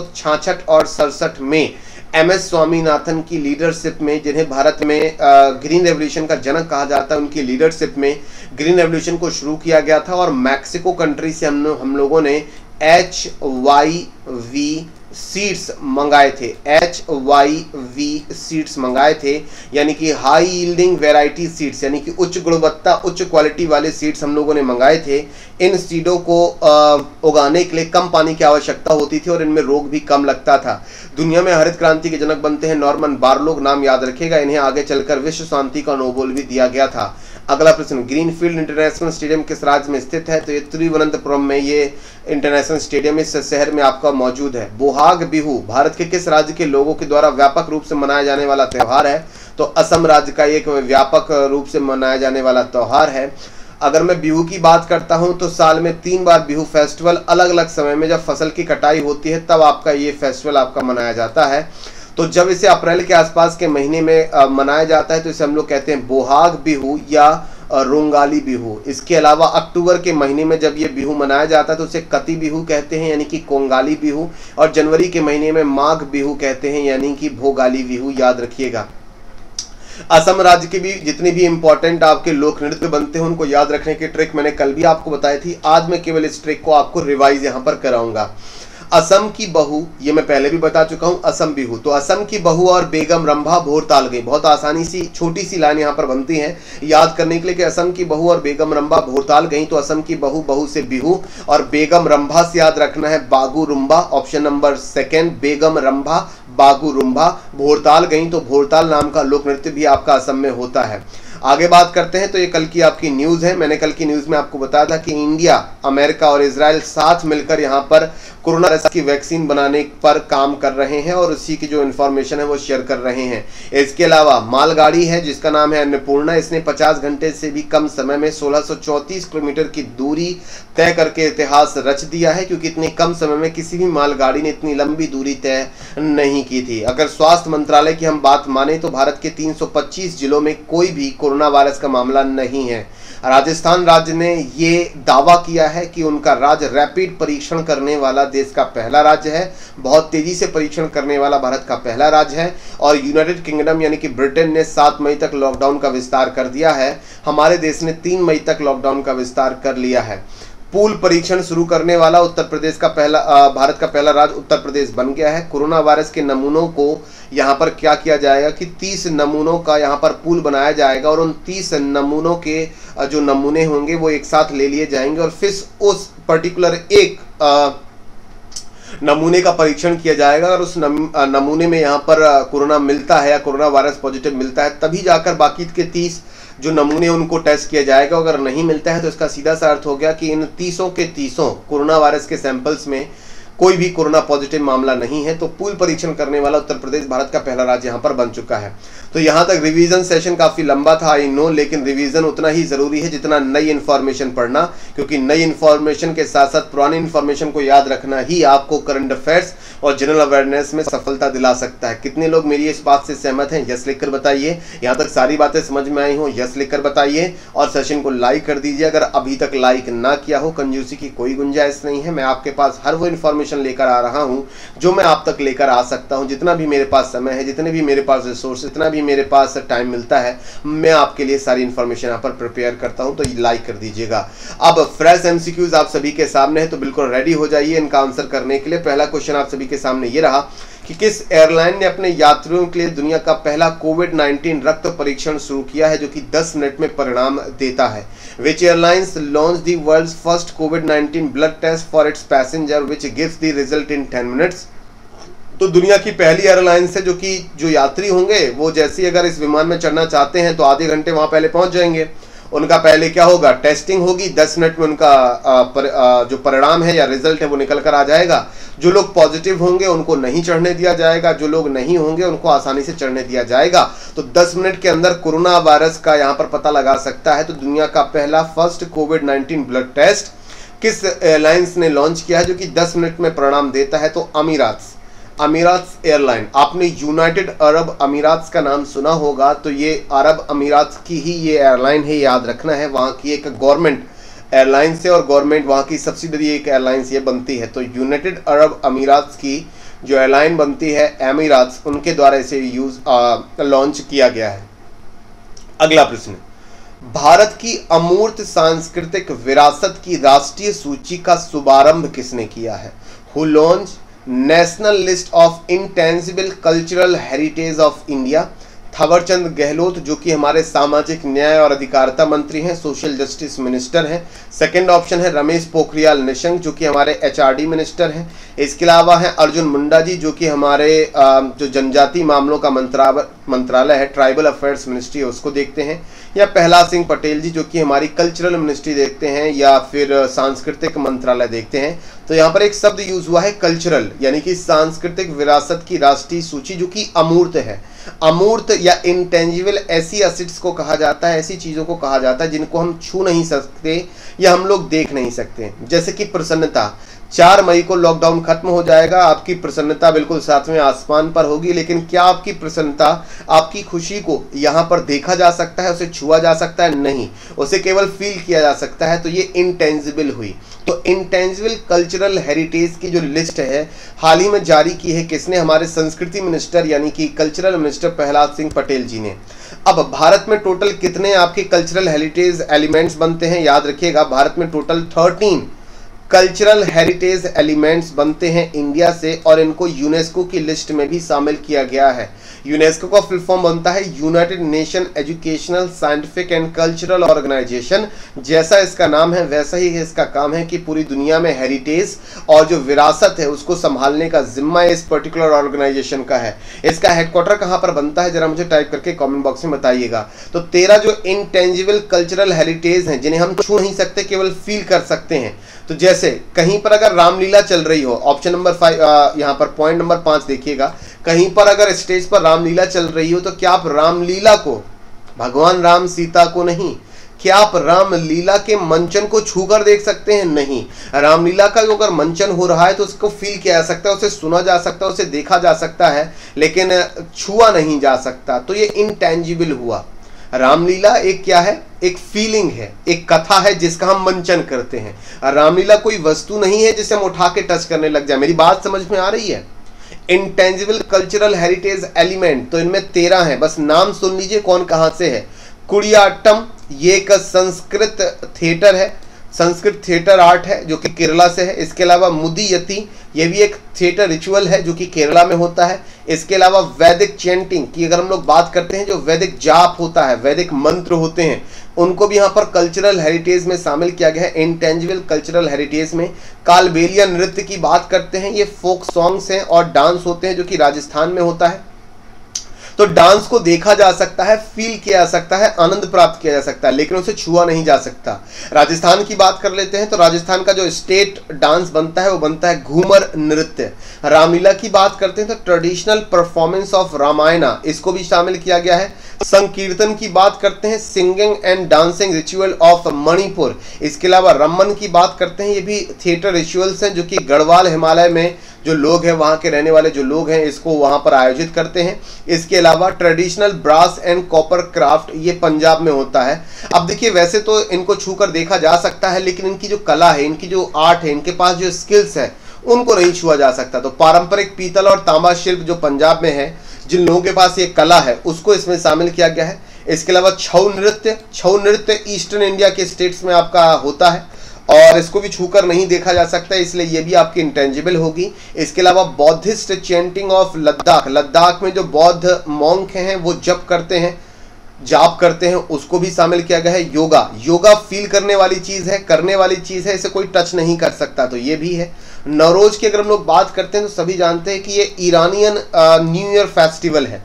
और सड़सठ में। एम एस स्वामीनाथन की लीडरशिप में, जिन्हें भारत में ग्रीन रेवोल्यूशन का जनक कहा जाता है, उनकी लीडरशिप में ग्रीन रेवोल्यूशन को शुरू किया गया था और मैक्सिको कंट्री से हम हम लोगों ने एच वाई वी सीड्स मंगाए थे एच वाई वी सीड्स मंगाए थे, यानी कि हाई यील्डिंग वेराइटी सीड्स यानी कि उच्च गुणवत्ता, उच्च क्वालिटी वाले सीड्स हम लोगों ने मंगाए थे। इन सीडों को उगाने के लिए कम पानी की आवश्यकता होती थी और इनमें रोग भी कम लगता था। दुनिया में हरित क्रांति के जनक बनते हैं नॉर्मन बारलोग, नाम याद रखेगा इन्हें आगे चलकर विश्व शांति का नोबल भी दिया गया था। अगला प्रश्न, ग्रीनफील्ड इंटरनेशनल स्टेडियम किस राज्य में स्थित है? तो ये तिरुवनंतपुरम में ये इंटरनेशनल स्टेडियम इस शहर में आपका मौजूद है। बोहाग, बिहू, भारत के किस राज्य के लोगों के द्वारा व्यापक रूप से मनाया जाने वाला त्यौहार है? तो असम राज्य का एक व्यापक रूप से मनाया जाने वाला त्यौहार है। अगर मैं बिहू की बात करता हूँ तो साल में तीन बार बिहू फेस्टिवल अलग अलग समय में जब फ़सल की कटाई होती है, तब आपका ये फेस्टिवल आपका मनाया जाता है। तो जब इसे अप्रैल के आसपास के महीने में मनाया जाता है तो इसे हम लोग कहते हैं बोहाग बिहू या रोंगाली बिहू। इसके अलावा अक्टूबर के महीने में जब ये बिहू मनाया जाता है तो उसे कति बिहू कहते हैं, यानी कि कोंगाली बिहू। और जनवरी के महीने में माघ बिहू कहते हैं, यानी कि भोगाली बिहू, याद रखिएगा। असम राज्य के भी जितने भी इंपॉर्टेंट आपके लोक नृत्य बनते हैं, उनको याद रखने की ट्रिक मैंने कल भी आपको बताई थी। आज मैं केवल इस ट्रिक को आपको रिवाइज यहाँ पर कराऊँगा। असम की बहू, ये मैं पहले भी बता चुका हूँ, असम बिहू तो असम की बहू और बेगम रंभा भोरताल गई। बहुत आसानी सी, छोटी सी लाइन यहाँ पर बनती है। याद करने के लिए कि असम की बहू और बेगम रंभा भोरताल गई तो असम की बहू बहू से बिहू, और बेगम रंभा से याद रखना है Bagurumba option number second, बेगम रंभा, बागू रुम्बा भोरताल गई तो भोरताल नाम का लोक नृत्य भी आपका असम में होता है। आगे बात करते हैं तो ये कल की आपकी न्यूज़ है। मैंने कल की न्यूज़ में आपको बताया था कि इंडिया, अमेरिका और इसराइल साथ मिलकर यहाँ पर कोरोना वायरस की वैक्सीन बनाने पर काम कर रहे हैं और उसी की जो इन्फॉर्मेशन है वो शेयर कर रहे हैं। इसके अलावा मालगाड़ी है, जिसका नाम है अन्नपूर्णा। इसने 50 घंटे से भी कम समय में 1634 किलोमीटर की दूरी तय करके इतिहास रच दिया है, क्योंकि इतने कम समय में किसी भी मालगाड़ी ने इतनी लंबी दूरी तय नहीं की थी। अगर स्वास्थ्य मंत्रालय की हम बात माने तो भारत के 325 जिलों में कोई भी कोरोना वायरस का मामला नहीं है। राजस्थान राज्य ने ये दावा किया है कि उनका राज्य रैपिड परीक्षण करने वाला देश का पहला राज्य है। बहुत तेज़ी से परीक्षण करने वाला भारत का पहला राज्य है और यूनाइटेड किंगडम यानी कि ब्रिटेन ने सात मई तक लॉकडाउन का विस्तार कर दिया है। हमारे देश ने तीन मई तक लॉकडाउन का विस्तार कर लिया है। पूल परीक्षण शुरू करने वाला उत्तर प्रदेश का पहला भारत का पहला राज्य उत्तर प्रदेश बन गया है। कोरोना वायरस के नमूनों को यहाँ पर क्या किया जाएगा कि 30 नमूनों का यहाँ पर पूल बनाया जाएगा और उन 30 नमूनों के जो नमूने होंगे वो एक साथ ले लिए जाएँगे और फिर उस पर्टिकुलर एक आ, नमूने का परीक्षण किया जाएगा अगर उस नमूने में यहाँ पर कोरोना मिलता है या कोरोना वायरस पॉजिटिव मिलता है तभी जाकर बाकी के तीस जो नमूने उनको टेस्ट किया जाएगा अगर नहीं मिलता है तो इसका सीधा सा अर्थ हो गया कि इन तीसों के तीसों कोरोना वायरस के सैंपल्स में कोई भी कोरोना पॉजिटिव मामला नहीं है तो पूल परीक्षण करने वाला उत्तर प्रदेश, भारत का पहला राज्य यहाँ पर बन चुका है। तो यहाँ तक रिवीजन सेशन काफ़ी लंबा था आई नो लेकिन रिवीजन उतना ही ज़रूरी है जितना नई इन्फॉर्मेशन पढ़ना, क्योंकि नई इन्फॉर्मेशन के साथ साथ पुरानी इन्फॉर्मेशन को याद रखना ही आपको करंट अफेयर्स और जनरल अवेयरनेस में सफलता दिला सकता है। कितने लोग मेरी इस बात से सहमत हैं? यस लिखकर बताइए। यहाँ तक सारी बातें समझ में आई हो यस लिखकर बताइए। और सेशन को लाइक कर दीजिए। अगर अभी तक लाइक ना किया हो, कंजूसी की कोई गुंजाइश नहीं है। मैं आपके पास हर वो इन्फॉर्मेशन लेकर आ रहा हूँ, जो मैं आप तक लेकर आ सकता हूँ। जितना भी मेरे पास समय है, जितने भी मेरे पास रिसोर्स इतना भी मेरे पास टाइम मिलता है, मैं आपके लिए सारी इन्फॉर्मेशन यहाँ पर प्रिपेयर करता हूँ तो लाइक कर दीजिएगा। अब फ्रेश एमसीक्यूज आप सभी के सामने है तो बिल्कुल रेडी हो जाइए इनका आंसर करने के लिए। पहला क्वेश्चन आप सभी के सामने ये रहा कि किस एयरलाइन ने अपने यात्रियों के लिए दुनिया का पहला कोविड 19 रक्त परीक्षण शुरू किया है, जो कि 10 मिनट में परिणाम देता है? Which airlines launch the world first COVID 19 blood test for its passenger which gives the result in 10 minutes तो दुनिया की पहली एयरलाइंस है जो कि जो यात्री होंगे वो जैसे ही अगर इस विमान में चढ़ना चाहते हैं तो आधे घंटे वहाँ पहले पहुँच जाएँगे। उनका पहले क्या होगा? टेस्टिंग होगी। दस मिनट में उनका आ, पर, आ, जो परिणाम है या रिज़ल्ट है वो निकल कर आ जाएगा। जो लोग पॉजिटिव होंगे उनको नहीं चढ़ने दिया जाएगा। जो लोग नहीं होंगे उनको आसानी से चढ़ने दिया जाएगा। तो 10 मिनट के अंदर कोरोना वायरस का यहाँ पर पता लगा सकता है। तो दुनिया का पहला फ़र्स्ट कोविड 19 ब्लड टेस्ट किस एयरलाइंस ने लॉन्च किया है जो कि 10 मिनट में परिणाम देता है? तो अमीरात अमीरात एयरलाइन। आपने यूनाइटेड अरब अमीरात का नाम सुना होगा तो ये अरब अमीरात की ही ये एयरलाइन है, याद रखना है। वहाँ की एक गवर्नमेंट एयरलाइन से और गवर्नमेंट वहाँ की सब्सिडरी एक एयरलाइंस ये बनती है। तो यूनाइटेड अरब अमीरात की जो एयरलाइन बनती है, एमीरात, उनके द्वारा इसे यूज़ लॉन्च किया गया है। अगला प्रश्न। भारत की अमूर्त सांस्कृतिक विरासत की राष्ट्रीय सूची का शुभारंभ किसने किया है? Who launch National List of Intangible Cultural Heritage of India, Thawarchand Gehlot, जो कि हमारे सामाजिक न्याय और अधिकारिता मंत्री हैं, सोशल जस्टिस मिनिस्टर हैं। सेकंड ऑप्शन है रमेश पोखरियाल निशंक, जो कि हमारे एचआरडी मिनिस्टर हैं। इसके अलावा हैं अर्जुन मुंडा जी, जो कि हमारे जो जनजाति मामलों का मंत्रालय है ट्राइबल अफेयर्स मिनिस्ट्री है, उसको देखते हैं। या प्रहलाद सिंह पटेल जी, जो कि हमारी कल्चरल मिनिस्ट्री देखते हैं, या फिर सांस्कृतिक मंत्रालय देखते हैं। तो यहाँ पर एक शब्द यूज़ हुआ है कल्चरल यानी कि सांस्कृतिक विरासत की राष्ट्रीय सूची, जो कि अमूर्त है। अमूर्त या इंटेंजिबल ऐसी असिट्स को कहा जाता है, ऐसी चीज़ों को कहा जाता है, जिनको हम छू नहीं सकते या हम लोग देख नहीं सकते। जैसे कि प्रसन्नता चार मई को लॉकडाउन खत्म हो जाएगा, आपकी प्रसन्नता बिल्कुल सातवें आसमान पर होगी, लेकिन क्या आपकी प्रसन्नता आपकी खुशी को यहाँ पर देखा जा सकता है, उसे छुआ जा सकता है? नहीं। उसे केवल फील किया जा सकता है तो ये इंटेंजिबल हुई। तो इंटेंजिबल कल्चरल हेरिटेज की जो लिस्ट है, हाल ही में जारी की है किसने? हमारे संस्कृति मिनिस्टर यानी कि कल्चरल मिनिस्टर प्रहलाद सिंह पटेल जी ने। अब भारत में टोटल कितने आपके कल्चरल हेरिटेज एलिमेंट्स बनते हैं, याद रखिएगा, भारत में total thirteen cultural heritage elements बनते हैं इंडिया से और इनको यूनेस्को की लिस्ट में भी शामिल किया गया है। यूनेस्को का फुल फॉर्म बनता है United Nation Educational, Scientific and Cultural Organisation. जैसा इसका नाम है, वैसा ही इसका काम है कि पूरी दुनिया में हेरिटेज और जो विरासत है, उसको संभालने का जिम्मा इस पर्टिकुलर ऑर्गेनाइजेशन का है। इसका हेडक्वार्टर कहाँ पर बनता है, जरा मुझे टाइप करके कॉमेंट बॉक्स में बताइएगा। तो तेरह जो इनटेंजिबल कल्चरल हेरिटेज हैं, जिन्हें हम छू नहीं सकते, केवल फील कर सकते हैं। तो जैसे, कहीं पर अगर रामलीला चल रही हो ऑप्शन नंबर फाइव यहाँ पर पॉइंट नंबर पाँच देखिएगा, कहीं पर अगर स्टेज पर रामलीला चल रही हो तो क्या आप रामलीला को, भगवान राम सीता को नहीं, क्या आप रामलीला के मंचन को छूकर देख सकते हैं? नहीं। रामलीला का अगर मंचन हो रहा है तो उसको फील किया जा सकता है, उसे सुना जा सकता है, उसे देखा जा सकता है, लेकिन छुआ नहीं जा सकता। तो ये इनटेंजिबल हुआ। रामलीला एक क्या है? एक फीलिंग है, एक कथा है जिसका हम मंचन करते हैं। रामलीला कोई वस्तु नहीं है जिसे हम उठा के टच करने लग जाए। मेरी बात समझ में आ रही है? इंटेंजिबल कल्चरल हेरिटेज एलिमेंट तो इनमें तेरह है। बस नाम सुन लीजिए कौन कहाँ से है। कुड़ियाटम ये एक संस्कृत थिएटर है। संस्कृत थिएटर आर्ट है, जो कि केरला से है। इसके अलावा मुदी यति, ये भी एक थिएटर रिचुअल है, जो कि केरला में होता है। इसके अलावा वैदिक चेंटिंग की अगर हम लोग बात करते हैं, जो वैदिक जाप होता है, वैदिक मंत्र होते हैं, उनको भी यहाँ पर कल्चरल हेरिटेज में शामिल किया गया है। इंटेंजिबल कल्चरल हेरिटेज में कालबेलिया नृत्य की बात करते हैं। ये फोक सॉन्ग्स हैं और डांस होते हैं, जो कि राजस्थान में होता है। तो डांस को देखा जा सकता है फील किया जा सकता है, आनंद प्राप्त किया जा सकता है, लेकिन उसे छुआ नहीं जा सकता। राजस्थान की बात कर लेते हैं तो राजस्थान का जो स्टेट डांस बनता है, वो बनता है घूमर नृत्य। रामलीला की बात करते हैं तो ट्रेडिशनल परफॉर्मेंस ऑफ़ रामायणा, इसको भी शामिल किया गया है। संकीर्तन की बात करते हैं singing and dancing ritual of Manipur. इसके अलावा रमन की बात करते हैं, ये भी थिएटर रिचुअल्स हैं, जो कि गढ़वाल हिमालय में जो लोग हैं, वहाँ के रहने वाले जो लोग हैं, इसको वहाँ पर आयोजित करते हैं। इसके अलावा traditional brass and copper craft ये पंजाब में होता है। अब देखिए, वैसे तो इनको छू कर देखा जा सकता है, लेकिन इनकी जो कला है, इनकी जो आर्ट है, इनके पास जो स्किल्स है, उनको नहीं छुआ जा सकता। तो पारंपरिक पीतल और तांबा शिल्प जो पंजाब में है, जिन लोगों के पास ये कला है, उसको इसमें शामिल किया गया है। इसके अलावा छऊ नृत्य छऊ नृत्य ईस्टर्न इंडिया के स्टेट्स में आपका होता है। और इसको भी छूकर नहीं देखा जा सकता, इसलिए ये भी आपकी इंटेंजिबल होगी। इसके अलावा Buddhist chanting of Ladakh Ladakh में जो बौद्ध मॉन्क हैं, वो जप करते हैं, जाप करते हैं, उसको भी शामिल किया गया है योगा। योगा फील करने वाली चीज़ है, करने वाली चीज़ है, इसे कोई टच नहीं कर सकता तो ये भी है। नवरोज की अगर हम लोग बात करते हैं तो सभी जानते हैं कि ये ईरानियन न्यू ईयर फेस्टिवल है।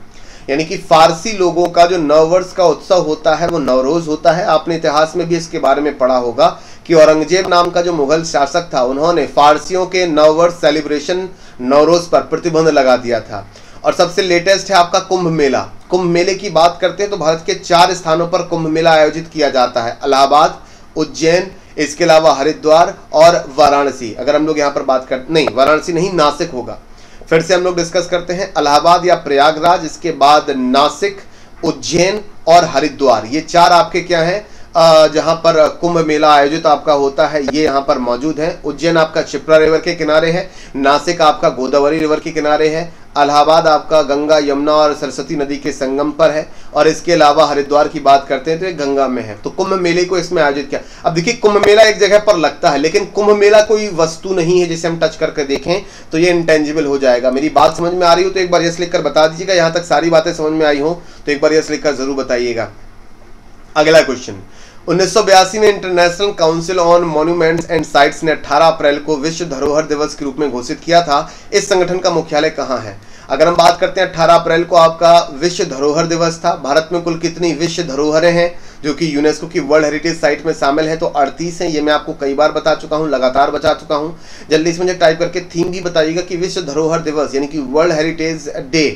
यानी कि फारसी लोगों का जो नववर्ष का उत्सव होता है, वो नवरोज होता है। आपने इतिहास में भी इसके बारे में पढ़ा होगा कि औरंगज़ेब नाम का जो मुगल शासक था, उन्होंने फारसियों के नववर्ष सेलिब्रेशन नवरोज पर प्रतिबंध लगा दिया था। और सबसे लेटेस्ट है आपका कुंभ मेला। कुंभ मेले की बात करते हैं तो भारत के चार स्थानों पर कुंभ मेला आयोजित किया जाता है। इलाहाबाद उज्जैन, इसके अलावा हरिद्वार और वाराणसी। अगर हम लोग यहाँ पर बात करते नहीं, वाराणसी नहीं, नासिक होगा। फिर से हम लोग डिस्कस करते हैं इलाहाबाद या प्रयागराज, इसके बाद नासिक, उज्जैन और हरिद्वार। ये चार आपके क्या हैं? जहाँ पर कुंभ मेला आयोजित आपका होता है, ये यहाँ पर मौजूद है। उज्जैन आपका चिपरा रिवर के किनारे है, नासिक आपका गोदावरी रिवर के किनारे है, अलाहाबाद आपका गंगा, यमुना और सरस्वती नदी के संगम पर है, और इसके अलावा हरिद्वार की बात करते हैं तो गंगा में है। तो कुंभ मेले को इसमें आयोजित किया। अब देखिए, कुंभ मेला एक जगह पर लगता है, लेकिन कुंभ मेला कोई वस्तु नहीं है जिसे हम टच करके देखें तो ये इंटेंजिबल हो जाएगा। मेरी बात समझ में आ रही हो तो एक बार यस लिखकर बता दीजिएगा। यहाँ तक सारी बातें समझ में आई हो तो एक बार यस लिखकर ज़रूर बताइएगा। अगला क्वेश्चन उन्नीस सौ बयासी में International Council on Monuments and Sites ने 18 अप्रैल को विश्व धरोहर दिवस के रूप में घोषित किया था। इस संगठन का मुख्यालय कहाँ है? अगर हम बात करते हैं 18 अप्रैल को आपका विश्व धरोहर दिवस था। भारत में कुल कितनी विश्व धरोहरें हैं, जो कि यूनेस्को की वर्ल्ड हेरिटेज साइट में शामिल है तो अड़तीस है, ये मैं आपको कई बार बता चुका हूँ, लगातार बता चुका हूँ। जल्दी से मुझे टाइप करके थीम भी बताइएगा कि विश्व धरोहर दिवस, यानी कि वर्ल्ड हेरिटेज डे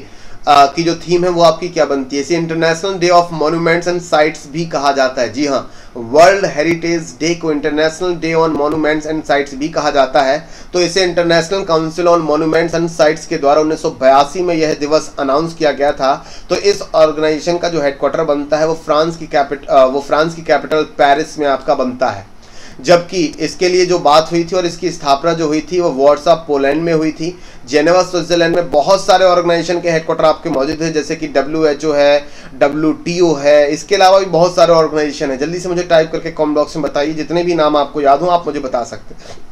की जो थीम है वो आपकी क्या बनती है? इसे International Day of Monuments and Sites भी कहा जाता है। जी हाँ वर्ल्ड हेरिटेज डे को International Day on Monuments and Sites भी कहा जाता है। तो इसे International Council on Monuments and Sites के द्वारा उन्नीस सौ बयासी में यह दिवस अनाउंस किया गया था। तो इस ऑर्गेनाइजेशन का जो हेडक्वार्टर बनता है, वो फ्रांस की कैपिटल वो फ्रांस की कैपिटल पेरिस में आपका बनता है। जबकि इसके लिए जो बात हुई थी और इसकी स्थापना जो हुई थी, वो वॉट्सअप पोलैंड में हुई थी। जेनेवा, स्विट्जरलैंड में बहुत सारे ऑर्गेनाइजेशन के हेडक्वार्टर आपके मौजूद है, जैसे कि डब्ल्यू है डब्ल्यू है, इसके अलावा भी बहुत सारे ऑर्गेनाइजेशन है। जल्दी से मुझे टाइप करके कॉमेंट बॉक्स में बताइए, जितने भी नाम आपको याद हो, आप मुझे बता सकते हैं।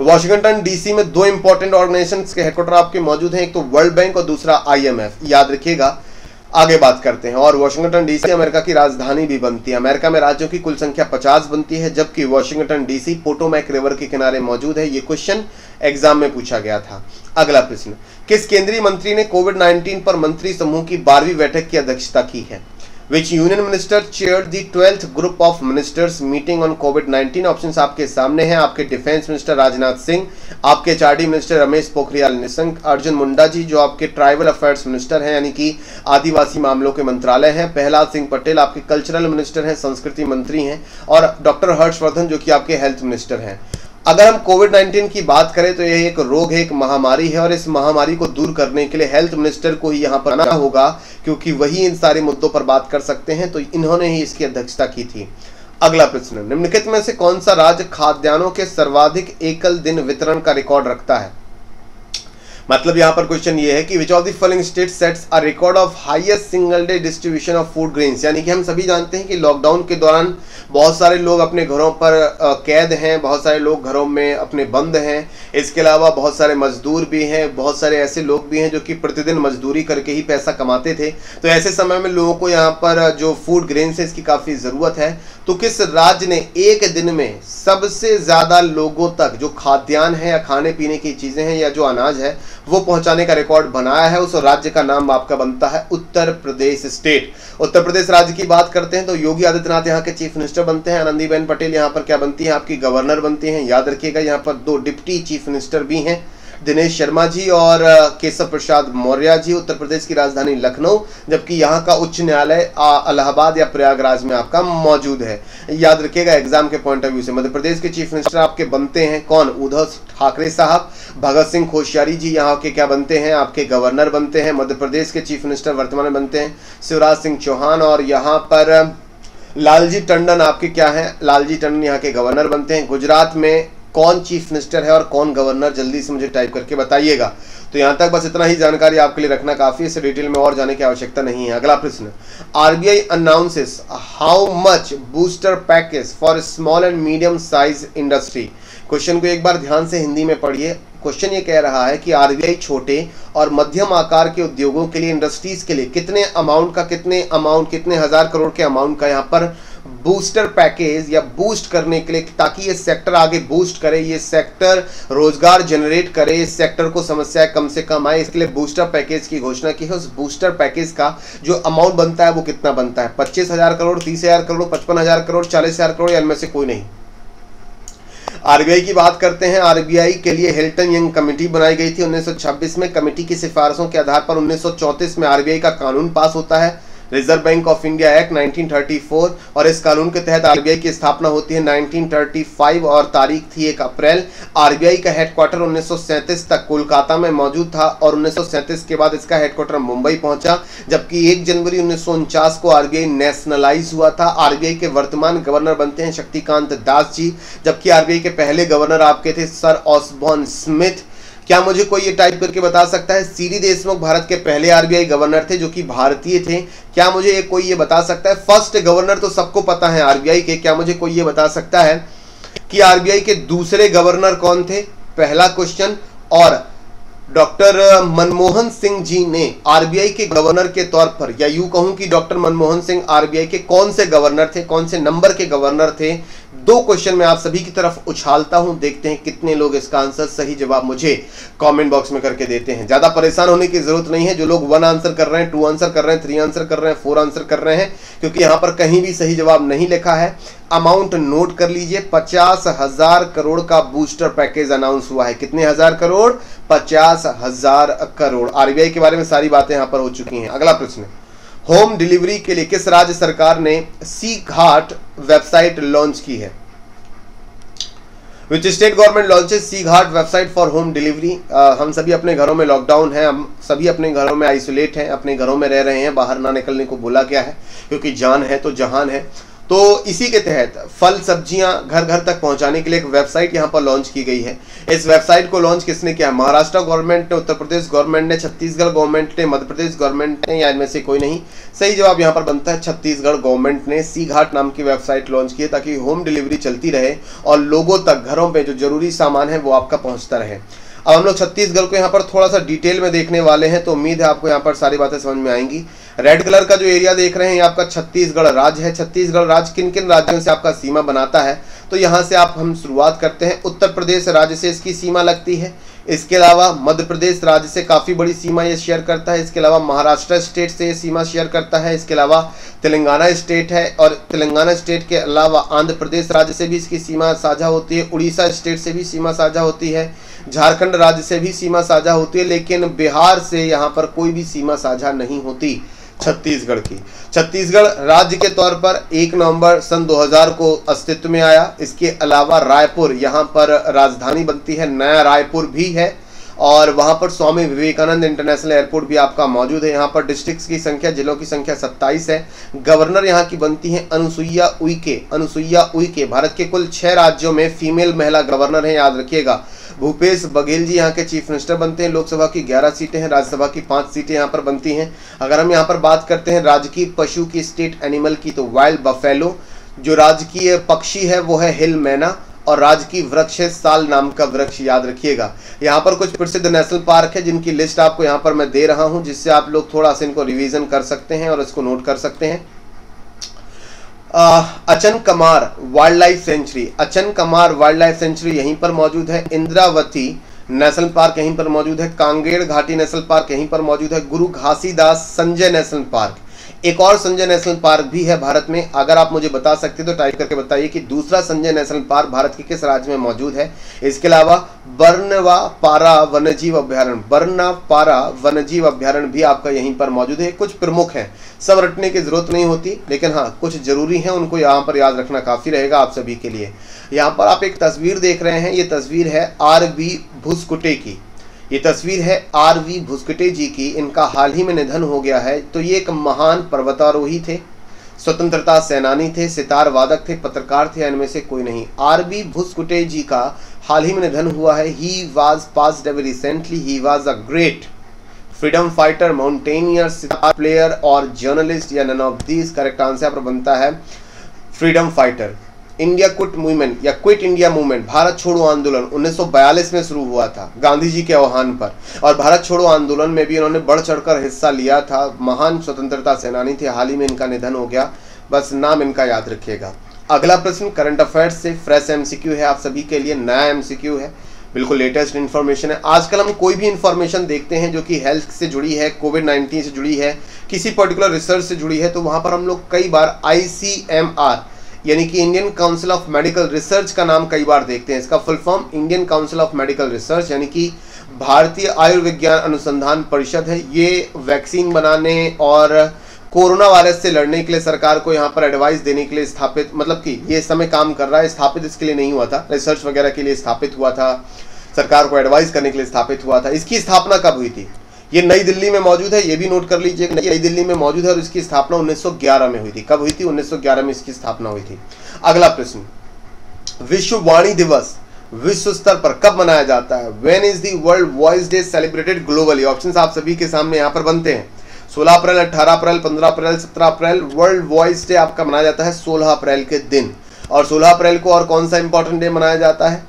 वॉशिंगटन डीसी में दो इंपॉर्टेंट ऑर्गेनाइजेशन के हेडक्वार्टर आपके मौजूद हैं, एक तो वर्ल्ड बैंक और दूसरा आईएमएफ याद रखिएगा आगे बात करते हैं। और वाशिंगटन डीसी अमेरिका की राजधानी भी बनती है। अमेरिका में राज्यों की कुल संख्या 50 बनती है, जबकि वॉशिंगटन डीसी पोटोमैक रिवर के किनारे मौजूद है। ये क्वेश्चन एग्ज़ाम में पूछा गया था। अगला प्रश्न, किस केंद्रीय मंत्री ने कोविड 19 पर मंत्री समूह की बारहवीं बैठक की अध्यक्षता की है? Which union minister chair the twelfth group of ministers meeting on COVID 19 option आपके सामने हैं। आपके डिफेंस मिनिस्टर राजनाथ सिंह, आपके चारडी मिनिस्टर रमेश पोखरियाल निशंक, अर्जुन मुंडा जी, जो आपके ट्राइबल अफेयर्स मिनिस्टर हैं, यानी कि आदिवासी मामलों के मंत्रालय हैं। प्रहलाद सिंह पटेल आपके कल्चरल मिनिस्टर हैं, संस्कृति मंत्री हैं, और डॉक्टर हर्षवर्धन जो कि आपके हेल्थ मिनिस्टर हैं। अगर हम कोविड 19 की बात करें तो यह एक रोग है, एक महामारी है और इस महामारी को दूर करने के लिए हेल्थ मिनिस्टर को ही यहाँ पर आना होगा, क्योंकि वही इन सारे मुद्दों पर बात कर सकते हैं तो इन्होंने ही इसकी अध्यक्षता की थी। अगला प्रश्न, निम्नलिखित में से कौन सा राज्य खाद्यान्नों के सर्वाधिक एकल दिन वितरण का रिकॉर्ड रखता है? मतलब यहाँ पर क्वेश्चन ये है कि which of the state sets a record of highest single day distribution of food grains यानी कि हम सभी जानते हैं कि लॉकडाउन के दौरान बहुत सारे लोग अपने घरों पर कैद हैं, बहुत सारे लोग घरों में अपने बंद हैं। इसके अलावा बहुत सारे मजदूर भी हैं, बहुत सारे ऐसे लोग भी हैं जो कि प्रतिदिन मजदूरी करके ही पैसा कमाते थे। तो ऐसे समय में लोगों को यहाँ पर जो फ़ूड ग्रेन्स है, इसकी काफ़ी ज़रूरत है। तो किस राज्य ने एक दिन में सबसे ज़्यादा लोगों तक जो खाद्यान्न है या खाने पीने की चीज़ें हैं या जो अनाज है वो पहुँचाने का रिकॉर्ड बनाया है, उस राज्य का नाम आपका बनता है उत्तर प्रदेश स्टेट उत्तर प्रदेश राज्य की बात करते हैं तो योगी आदित्यनाथ यहाँ के चीफ मिनिस्टर बनते हैं, आनंदीबेन पटेल यहाँ पर क्या बनती है? आपकी गवर्नर बनती है, याद रखिएगा, यहाँ पर दो डिप्टी चीफ मिनिस्टर भी हैं। दिनेश शर्मा जी और केशव प्रसाद मौर्य जी, उत्तर प्रदेश की राजधानी लखनऊ, जबकि यहाँ का उच्च न्यायालय इलाहाबाद या प्रयागराज में आपका मौजूद है। याद रखिएगा, एग्ज़ाम के पॉइंट ऑफ़ व्यू से। मध्य प्रदेश के चीफ मिनिस्टर आपके बनते हैं कौन? उद्धव ठाकरे साहब, भगत सिंह कोश्यारी जी यहाँ के क्या बनते हैं? आपके गवर्नर बनते हैं, मध्य प्रदेश के चीफ मिनिस्टर वर्तमान में बनते हैं, शिवराज सिंह चौहान और यहाँ पर, लालजी टंडन आपके क्या हैं? लालजी टंडन यहाँ के गवर्नर बनते हैं। गुजरात में कौन चीफ मिनिस्टर है और कौन गवर्नर, जल्दी से मुझे टाइप करके बताइएगा। तो यहाँ तक बस इतना ही जानकारी आपके लिए रखना, काफ़ी इसे डिटेल में और जाने की आवश्यकता नहीं है। अगला प्रश्न RBI announces how much booster package for small and medium size industry question को एक बार ध्यान से हिंदी में पढ़िए। क्वेश्चन ये कह रहा है कि आरबीआई छोटे और मध्यम आकार के उद्योगों के लिए इंडस्ट्रीज़ के लिए कितने अमाउंट का, कितने अमाउंट कितने हज़ार करोड़ के अमाउंट का यहाँ पर बूस्टर पैकेज या बूस्ट करने के लिए ताकि ये सेक्टर आगे बूस्ट करे, ये सेक्टर रोज़गार जनरेट करे, इस सेक्टर को समस्याएँ कम से कम आए, इसके लिए बूस्टर पैकेज की घोषणा की है। उस बूस्टर पैकेज का जो अमाउंट बनता है वो कितना बनता है? पच्चीस हज़ार करोड़, तीस हज़ार करोड़, पचपन हज़ार करोड़, चालीस हज़ार करोड़, या इनमें से कोई नहीं? आरबीआई की बात करते हैं। आरबीआई के लिए हिल्टन यंग कमेटी बनाई गई थी 1926 में। कमेटी की सिफारिशों के आधार पर 1934 में आरबीआई का कानून पास होता है। Reserve Bank of India Act 1934 और इस कानून के तहत आरबीआई की स्थापना होती है 1935 और तारीख थी एक अप्रैल। आरबीआई का हेडक्वार्टर उन्नीस तक कोलकाता में मौजूद था और उन्नीस सौ सैंतीस के बाद इसका हेडक्वार्टर मुंबई पहुँचा, जबकि 1 जनवरी उन्नीस सौ उनचास को आरबीआई नेशनलाइज हुआ था। आरबीआई के वर्तमान गवर्नर बनते हैं शक्तिकांत दास जी, जबकि आरबीआई के पहले गवर्नर आपके थे सर ऑसबॉर्न स्मिथ। क्या मुझे कोई ये टाइप करके बता सकता है? सीडी देशमुख भारत के पहले आरबीआई गवर्नर थे, जो कि भारतीय थे। क्या मुझे ये कोई ये बता सकता है? फ़र्स्ट गवर्नर तो सबको पता है आरबीआई के। क्या मुझे कोई ये बता सकता है कि आरबीआई के दूसरे गवर्नर कौन थे? पहला क्वेश्चन और डॉक्टर मनमोहन सिंह जी ने आरबीआई के गवर्नर के तौर पर, या यूँ कहूँ कि डॉक्टर मनमोहन सिंह आरबीआई के कौन से गवर्नर थे, कौन से नंबर के गवर्नर थे दो क्वेश्चन मैं आप सभी की तरफ़ उछालता हूँ, देखते हैं कितने लोग इसका आंसर सही जवाब मुझे कमेंट बॉक्स में करके देते हैं। ज़्यादा परेशान होने की ज़रूरत नहीं है, जो लोग वन आंसर कर रहे हैं टू आंसर कर रहे हैं थ्री आंसर कर रहे हैं फोर आंसर कर रहे हैं, क्योंकि यहाँ पर कहीं भी सही जवाब नहीं लिखा है। अमाउंट नोट कर लीजिए, पचास हज़ार करोड़ का बूस्टर पैकेज अनाउंस हुआ है। कितने हज़ार करोड़? पचास हज़ार करोड़। आरबीआई के बारे में सारी बातें यहाँ पर हो चुकी हैं। अगला प्रश्न। होम डिलीवरी के लिए किस राज्य सरकार ने सी घाट वेबसाइट लॉन्च की है? Which state government launches C Ghat website for home delivery हम सभी अपने घरों में लॉकडाउन है, हम सभी अपने घरों में आइसोलेट हैं, अपने घरों में रह रहे हैं, बाहर ना निकलने को बोला गया है, क्योंकि जान है तो जहान है। तो इसी के तहत फल सब्ज़ियाँ घर घर तक पहुँचाने के लिए एक वेबसाइट यहाँ पर लॉन्च की गई है। इस वेबसाइट को लॉन्च किसने किया? महाराष्ट्र गवर्नमेंट ने, उत्तर प्रदेश गवर्नमेंट ने, छत्तीसगढ़ गवर्नमेंट ने, मध्य प्रदेश गवर्नमेंट ने, या इनमें से कोई नहीं। सही जवाब यहाँ पर बनता है, छत्तीसगढ़ गवर्नमेंट ने सी घाट नाम की वेबसाइट लॉन्च की है ताकि होम डिलीवरी चलती रहे और लोगों तक, घरों पर जो ज़रूरी सामान है वो आपका पहुँचता रहे। अब हम लोग छत्तीसगढ़ को यहाँ पर थोड़ा सा डिटेल में देखने वाले हैं तो उम्मीद है आपको यहाँ पर सारी बातें समझ में आएँगी। रेड कलर का जो एरिया देख रहे हैं आपका छत्तीसगढ़ राज्य है। छत्तीसगढ़ राज्य किन किन राज्यों से आपका सीमा बनाता है? तो यहाँ से आप, हम शुरुआत करते हैं। उत्तर प्रदेश राज्य से इसकी सीमा लगती है। इसके अलावा मध्य प्रदेश राज्य से काफ़ी बड़ी सीमा ये शेयर करता है। इसके अलावा महाराष्ट्र स्टेट से ये सीमा शेयर करता है। इसके अलावा तेलंगाना स्टेट है और तेलंगाना स्टेट के अलावा आंध्र प्रदेश राज्य से भी इसकी सीमा साझा होती है। उड़ीसा स्टेट से भी सीमा साझा होती है। झारखंड राज्य से भी सीमा साझा होती है, लेकिन बिहार से यहाँ पर कोई भी सीमा साझा नहीं होती छत्तीसगढ़ की। छत्तीसगढ़ राज्य के तौर पर 1 नवंबर सन 2000 को अस्तित्व में आया। इसके अलावा रायपुर, यहाँ पर राजधानी बनती है, नया रायपुर भी है, और वहाँ पर स्वामी विवेकानंद इंटरनेशनल एयरपोर्ट भी आपका मौजूद है। यहाँ पर डिस्ट्रिक्ट्स की संख्या, जिलों की संख्या 27 है। गवर्नर यहाँ की बनती है अनुसुईया उइके। अनुसुईया उइके, भारत के कुल छः राज्यों में फीमेल महिला गवर्नर है, याद रखिएगा। भूपेश बघेल जी यहाँ के चीफ मिनिस्टर बनते हैं, लोकसभा की 11 सीटें हैं, राज्यसभा की पाँच सीटें यहाँ पर बनती हैं। अगर हम यहाँ पर बात करते हैं राजकीय पशु की स्टेट एनिमल की तो वाइल्ड बफेलो, जो राजकीय पक्षी है, वो है हिल मैना, और राजकीय वृक्ष है, साल नाम का वृक्ष याद रखिएगा। यहाँ पर कुछ प्रसिद्ध नेशनल पार्क है, जिनकी लिस्ट आपको यहाँ पर मैं दे रहा हूँ, जिससे आप लोग थोड़ा सा इनको रिवीजन कर सकते हैं और इसको नोट कर सकते हैं। Achanakmar wildlife sanctuary Achanakmar wildlife sanctuary यहीं पर मौजूद है। इंद्रावती नेशनल पार्क यहीं पर मौजूद है। कांगेर घाटी नेशनल पार्क यहीं पर मौजूद है। गुरु घासीदास संजय नेशनल पार्क। एक और संजय नेशनल पार्क भी है भारत में। अगर आप मुझे बता सकते तो टाइप करके बताइए कि दूसरा संजय नेशनल पार्क भारत के किस राज्य में मौजूद है। इसके अलावा बर्नवा पारा वन्यजीव अभ्यारण बर्ना पारा वन्यजीव अभ्यारण भी आपका यहीं पर मौजूद है। कुछ प्रमुख हैं। सब रटने की ज़रूरत नहीं होती, लेकिन हाँ कुछ ज़रूरी है, उनको यहाँ पर याद रखना काफ़ी रहेगा आप सभी के लिए। यहाँ पर आप एक तस्वीर देख रहे हैं। ये तस्वीर है आर बी भुसकुटे की। ये तस्वीर है आर वी भुस्कटे जी की। इनका हाल ही में निधन हो गया है। तो ये एक महान पर्वतारोही थे, स्वतंत्रता सेनानी थे सितार वादक थे, पत्रकार थे, इनमें से कोई नहीं। आर बी भुस्कुटे जी का हाल ही में निधन हुआ है। He was pass recently he was a great freedom fighter mountaineer sitar player और जर्नलिस्ट या none of these correct answer बनता है freedom fighter India quit movement या क्विट इंडिया मूवमेंट भारत छोड़ो आंदोलन 1942 में शुरू हुआ था गांधी जी के आह्वान पर। और भारत छोड़ो आंदोलन में भी इन्होंने बढ़ चढ़कर हिस्सा लिया था। महान स्वतंत्रता सेनानी थे, हाल ही में इनका निधन हो गया। बस नाम इनका याद रखिएगा। अगला प्रश्न करंट अफेयर्स से फ्रेश एमसीक्यू है। आप सभी के लिए नया एमसीक्यू है। बिल्कुल लेटेस्ट इन्फॉर्मेशन है। आजकल हम कोई भी इन्फॉर्मेशन देखते हैं जो कि हेल्थ से जुड़ी है कोविड नाइन्टीन से जुड़ी है, किसी पर्टिकुलर रिसर्च से जुड़ी है तो वहाँ पर हम लोग कई बार आईसीएमआर यानी कि Indian council of medical research का नाम कई बार देखते हैं। इसका full form Indian council of medical research यानी कि भारतीय आयुर्विज्ञान अनुसंधान परिषद है। ये वैक्सीन बनाने और कोरोना वायरस से लड़ने के लिए सरकार को यहाँ पर एडवाइस देने के लिए स्थापित मतलब कि ये समय काम कर रहा है, स्थापित इसके लिए नहीं हुआ था। रिसर्च वगैरह के लिए स्थापित हुआ था। सरकार को एडवाइस करने के लिए स्थापित हुआ था। इसकी स्थापना कब हुई थी? ये नई दिल्ली में मौजूद है, ये भी नोट कर लीजिए नई दिल्ली में मौजूद है और इसकी स्थापना 1911 में हुई थी। कब हुई थी? 1911 में इसकी स्थापना हुई थी। अगला प्रश्न। विश्व वाणी दिवस विश्व स्तर पर कब मनाया जाता है? When is the world voice day celebrated globally option आप सभी के सामने यहाँ पर बनते हैं। 16 अप्रैल 18 अप्रैल 15 अप्रैल 17 अप्रैल वर्ल्ड वॉइस डे आपका मनाया जाता है 16 अप्रैल के दिन। और 16 अप्रैल को और कौन सा इंपॉर्टेंट डे मनाया जाता है?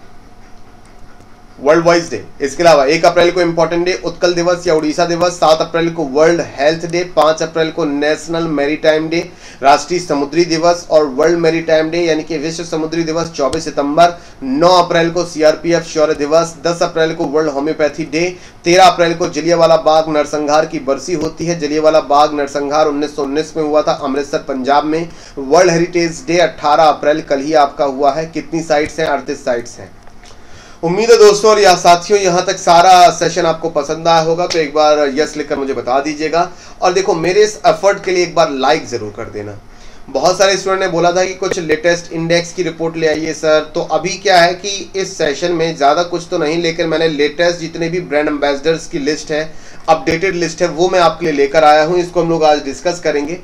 वर्ल्ड वाइज डे इसके अलावा एक अप्रैल को इंपॉर्टेंट डे उत्कल दिवस या उड़ीसा दिवस। सात अप्रैल को वर्ल्ड हेल्थ डे पाँच अप्रैल को नेशनल मैरीटाइम डे राष्ट्रीय समुद्री दिवस और वर्ल्ड मैरीटाइम डे यानी कि विश्व समुद्री दिवस 24 सितंबर। 9 अप्रैल को सीआरपीएफ शौर्य दिवस 10 अप्रैल को वर्ल्ड होम्योपैथी डे 13 अप्रैल को जलियावाला बाग, नरसंहार की बरसी होती है। जलियावाला बाग, नरसंहार 1919 में हुआ था, अमृतसर, पंजाब में। वर्ल्ड हेरिटेज डे अट्ठारह अप्रैल, कल ही आपका हुआ है। कितनी साइट्स हैं? अड़तीस साइट्स हैं। उम्मीद है दोस्तों और या साथियों, यहाँ तक सारा सेशन आपको पसंद आया होगा तो एक बार यस लिखकर मुझे बता दीजिएगा। और देखो, मेरे इस एफर्ट के लिए एक बार लाइक ज़रूर कर देना। बहुत सारे स्टूडेंट ने बोला था कि कुछ लेटेस्ट इंडेक्स की रिपोर्ट ले आइए सर तो अभी क्या है कि इस सेशन में ज़्यादा कुछ तो नहीं, लेकिन मैंने लेटेस्ट जितने भी ब्रांड एम्बेसडर्स की लिस्ट है अपडेटेड लिस्ट है, वो मैं आपके लिए लेकर आया हूँ। इसको हम लोग आज डिस्कस करेंगे।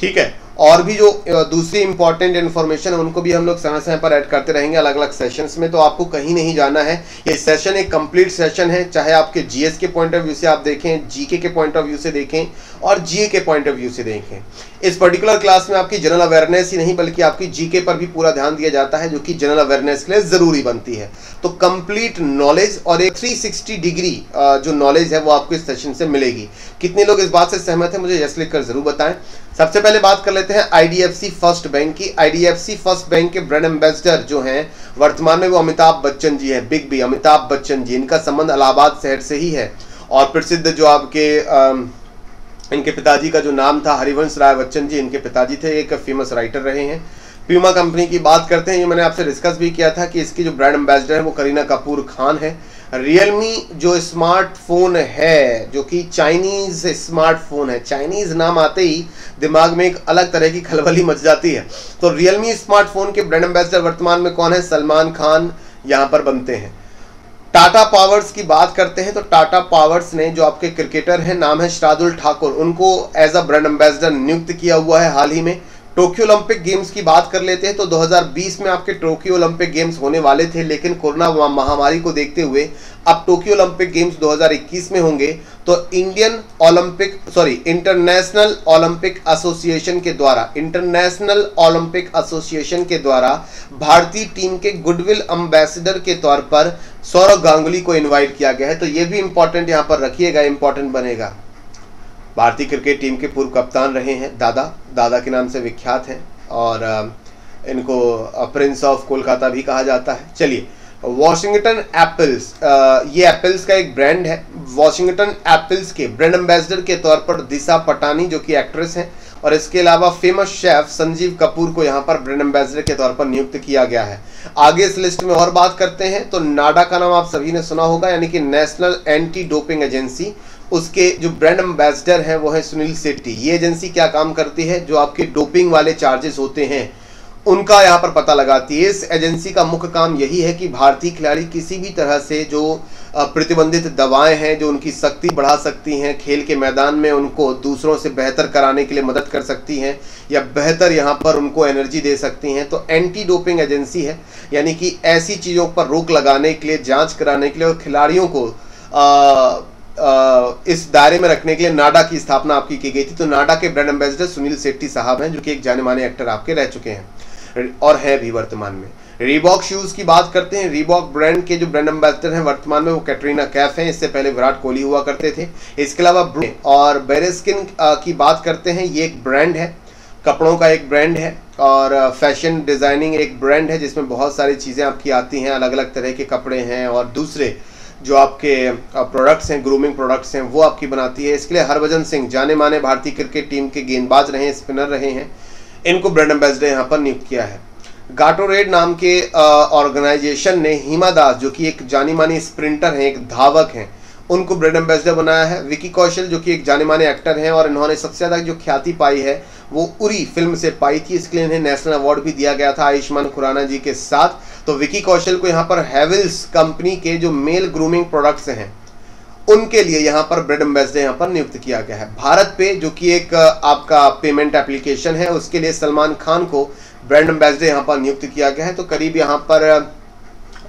ठीक है? और भी जो दूसरी इंपॉर्टेंट इन्फॉर्मेशन है, उनको भी हम लोग समय समय पर ऐड करते रहेंगे अलग अलग सेशंस में तो आपको कहीं नहीं जाना है। ये सेशन एक कंप्लीट सेशन है, चाहे आपके जीएस के पॉइंट ऑफ़ व्यू से आप देखें जीके के पॉइंट ऑफ़ व्यू से देखें, और जीए के पॉइंट ऑफ़ व्यू से देखें। इस पर्टिकुलर क्लास में आपकी जनरल अवेयरनेस ही नहीं, बल्कि आपकी जीके पर भी पूरा ध्यान दिया जाता है, जो कि जनरल अवेयरनेस के लिए ज़रूरी बनती है। तो कंप्लीट नॉलेज और एक 360 डिग्री जो नॉलेज है, वो आपको इस सेशन से मिलेगी। कितने लोग इस बात से सहमत है, मुझे यस लिखकर ज़रूर बताएँ। सबसे पहले बात कर लेते लेते हैं आईडीएफसी फ़र्स्ट बैंक की। आईडीएफसी फ़र्स्ट बैंक के ब्रांड एम्बेसडर जो हैं, वर्तमान में वो अमिताभ बच्चन जी हैं बिग बी अमिताभ बच्चन जी। इनका संबंध इलाहाबाद शहर से ही है। और प्रसिद्ध जो आपके इनके पिताजी का जो नाम था, हरिवंश राय बच्चन जी, इनके पिताजी थे, एक फ़ेमस राइटर रहे हैं। प्यूमा कंपनी की बात करते हैं, ये मैंने आपसे डिस्कस भी किया था कि इसकी जो ब्रांड एम्बेसडर है, वो करीना कपूर खान है। रियलमी जो स्मार्टफ़ोन है, जो कि चाइनीज़ स्मार्टफ़ोन है चाइनीज़ नाम आते ही दिमाग में एक अलग तरह की खलबली मच जाती है। तो रियलमी स्मार्टफ़ोन के ब्रांड एम्बेसडर वर्तमान में कौन है? सलमान खान यहाँ पर बनते हैं। टाटा पावर्स की बात करते हैं तो टाटा पावर्स ने जो आपके क्रिकेटर हैं, नाम है शार्दुल ठाकुर। उनको एज अ ब्रांड एम्बेसडर नियुक्त किया हुआ है हाल ही में। टोक्यो ओलंपिक गेम्स की बात कर लेते हैं तो 2020 में आपके टोक्यो ओलंपिक गेम्स होने वाले थे, लेकिन कोरोना महामारी को देखते हुए अब टोक्यो ओलंपिक गेम्स 2021 में होंगे तो Indian Olympic sorry international Olympic association के द्वारा, इंटरनेशनल ओलंपिक एसोसिएशन के द्वारा भारतीय टीम के गुडविल अम्बेसडर के तौर पर सौरभ गांगुली को इन्वाइट किया गया है तो ये भी इंपॉर्टेंट यहाँ पर रखिएगा इंपॉर्टेंट बनेगा। भारतीय क्रिकेट टीम के पूर्व कप्तान रहे हैं। दादा दादा के नाम से विख्यात हैं और इनको प्रिंस ऑफ़ कोलकाता भी कहा जाता है। चलिए वॉशिंगटन एप्पल्स ये एप्पल्स का एक ब्रांड है। वॉशिंगटन एप्पल्स के ब्रांड एम्बेसडर के तौर पर दिशा पटानी, जो कि एक्ट्रेस हैं, और इसके अलावा फ़ेमस शेफ संजीव कपूर को यहाँ पर ब्रांड एम्बेसडर के तौर पर नियुक्त किया गया है। आगे इस लिस्ट में और बात करते हैं तो नाडा का नाम आप सभी ने सुना होगा, यानी कि नेशनल एंटी डोपिंग एजेंसी उसके जो ब्रांड एम्बेसडर हैं वो है सुनील सेट्टी ये एजेंसी क्या काम करती है? जो आपके डोपिंग वाले चार्जेस होते हैं उनका यहाँ पर पता लगाती है। इस एजेंसी का मुख्य काम यही है कि भारतीय खिलाड़ी किसी भी तरह से जो प्रतिबंधित दवाएँ हैं जो उनकी शक्ति बढ़ा सकती हैं खेल के मैदान में उनको दूसरों से बेहतर कराने के लिए मदद कर सकती हैं या बेहतर यहाँ पर उनको एनर्जी दे सकती हैं तो एंटी डोपिंग एजेंसी है। यानी कि ऐसी चीज़ों पर रोक लगाने के लिए जाँच कराने के लिए और खिलाड़ियों को आ, इस दायरे में रखने के लिए नाडा की स्थापना आपकी की गई थी। तो नाडा के ब्रांड एम्बेसडर सुनील सेट्टी साहब हैं, जो कि एक जाने माने एक्टर आपके रह चुके हैं और हैं भी वर्तमान में। रीबॉक शूज़ की बात करते हैं। रीबॉक ब्रांड के जो ब्रांड एम्बेसडर हैं वर्तमान में वो कैटरीना कैफ हैं। इससे पहले विराट कोहली हुआ करते थे। इसके अलावा और बेरेस्किन की बात करते हैं। ये एक ब्रांड है। कपड़ों का एक ब्रांड है। और फ़ैशन डिज़ाइनिंग एक ब्रांड है, जिसमें बहुत सारी चीज़ें आपकी आती हैं। अलग अलग तरह के कपड़े हैं और दूसरे जो आपके प्रोडक्ट्स हैं ग्रूमिंग प्रोडक्ट्स हैं, वो आपकी बनाती है। इसके लिए हरभजन सिंह जाने माने भारतीय क्रिकेट टीम के गेंदबाज रहे स्पिनर रहे हैं। इनको ब्रांड एम्बेसडर यहाँ पर नियुक्त किया है। गाटोरेड नाम के ऑर्गेनाइजेशन ने हिमा दास, जो कि एक जानी मानी स्प्रिंटर हैं, एक धावक हैं, उनको ब्रांड एम्बेसडर बनाया है। विकी कौशल, जो कि एक जाने माने एक्टर हैं, और इन्होंने सबसे ज़्यादा जो ख्याति पाई है, वो उरी फ़िल्म से पाई थी। इसके लिए इन्हें नेशनल अवार्ड भी दिया गया था, आयुष्मान खुराना जी के साथ। तो विकी कौशल को यहाँ पर हैविल्स कंपनी के जो मेल ग्रूमिंग प्रोडक्ट्स हैं, उनके लिए यहाँ पर ब्रेड एम्बेसडर यहाँ पर नियुक्त किया गया है। भारत पे जो कि एक, आपका पेमेंट एप्लीकेशन है, उसके लिए सलमान खान को ब्रांड एम्बेसडर यहाँ पर नियुक्त किया गया है। तो करीब यहाँ पर,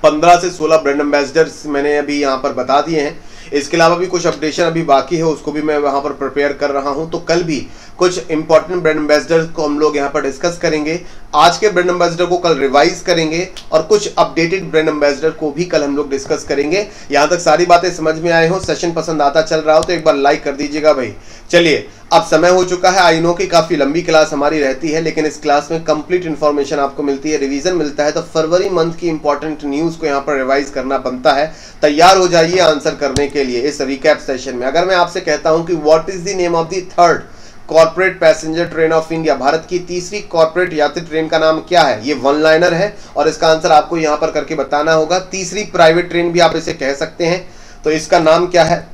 पंद्रह से सोलह ब्रांड एम्बेसडर्स मैंने अभी यहाँ पर बता दिए हैं। इसके अलावा भी कुछ अपडेशन अभी बाकी है, उसको भी मैं वहाँ पर प्रिपेयर कर रहा हूँ। तो कल भी कुछ इंपॉर्टेंट ब्रांड एम्बेसडर को हम लोग यहाँ पर डिस्कस करेंगे। आज के ब्रांड एम्बेसडर को कल रिवाइज करेंगे और कुछ अपडेटेड ब्रांड एम्बेसडर को भी कल हम लोग डिस्कस करेंगे। यहाँ तक सारी बातें समझ में आए हो सेशन पसंद आता चल रहा हो तो एक बार लाइक कर दीजिएगा भाई। चलिए, अब समय हो चुका है। आई नो की काफ़ी लंबी क्लास हमारी रहती है, लेकिन इस क्लास में कंप्लीट इन्फॉर्मेशन आपको मिलती है रिवीजन मिलता है तो फरवरी मंथ की इंपॉर्टेंट न्यूज़ को यहाँ पर रिवाइज करना बनता है। तैयार हो जाइए आंसर करने के लिए इस रिकैप सेशन में। अगर मैं आपसे कहता हूँ कि what is the name of the third corporate passenger train of India. Bharat की तीसरी कॉर्पोरेट यात्री ट्रेन का नाम क्या है? ये वन लाइनर है और इसका आंसर आपको यहाँ पर करके बताना होगा। तीसरी प्राइवेट ट्रेन भी आप इसे कह सकते हैं। तो इसका नाम क्या है?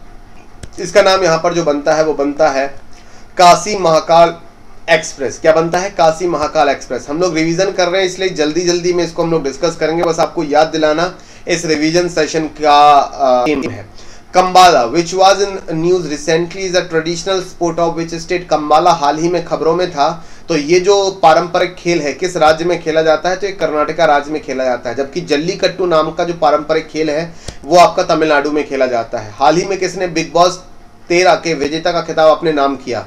इसका नाम यहाँ पर जो बनता है, वो बनता है काशी महाकाल एक्सप्रेस। क्या बनता है? काशी महाकाल एक्सप्रेस। हम लोग रिवीजन कर रहे हैं, इसलिए जल्दी जल्दी में इसको हम लोग डिस्कस करेंगे। बस आपको याद दिलाना, इस रिवीजन सेशन का एम है। Kambala which was in news recently is a traditional sport of which state Kambala हाल ही में खबरों में था। तो ये जो पारंपरिक खेल है, किस राज्य में खेला जाता है? तो ये कर्नाटका राज्य में खेला जाता है, जबकि जल्लीकट्टू नाम का जो पारंपरिक खेल है, वो आपका तमिलनाडु में खेला जाता है। हाल ही में किसने बिग बॉस तेरह के विजेता का खिताब अपने नाम किया।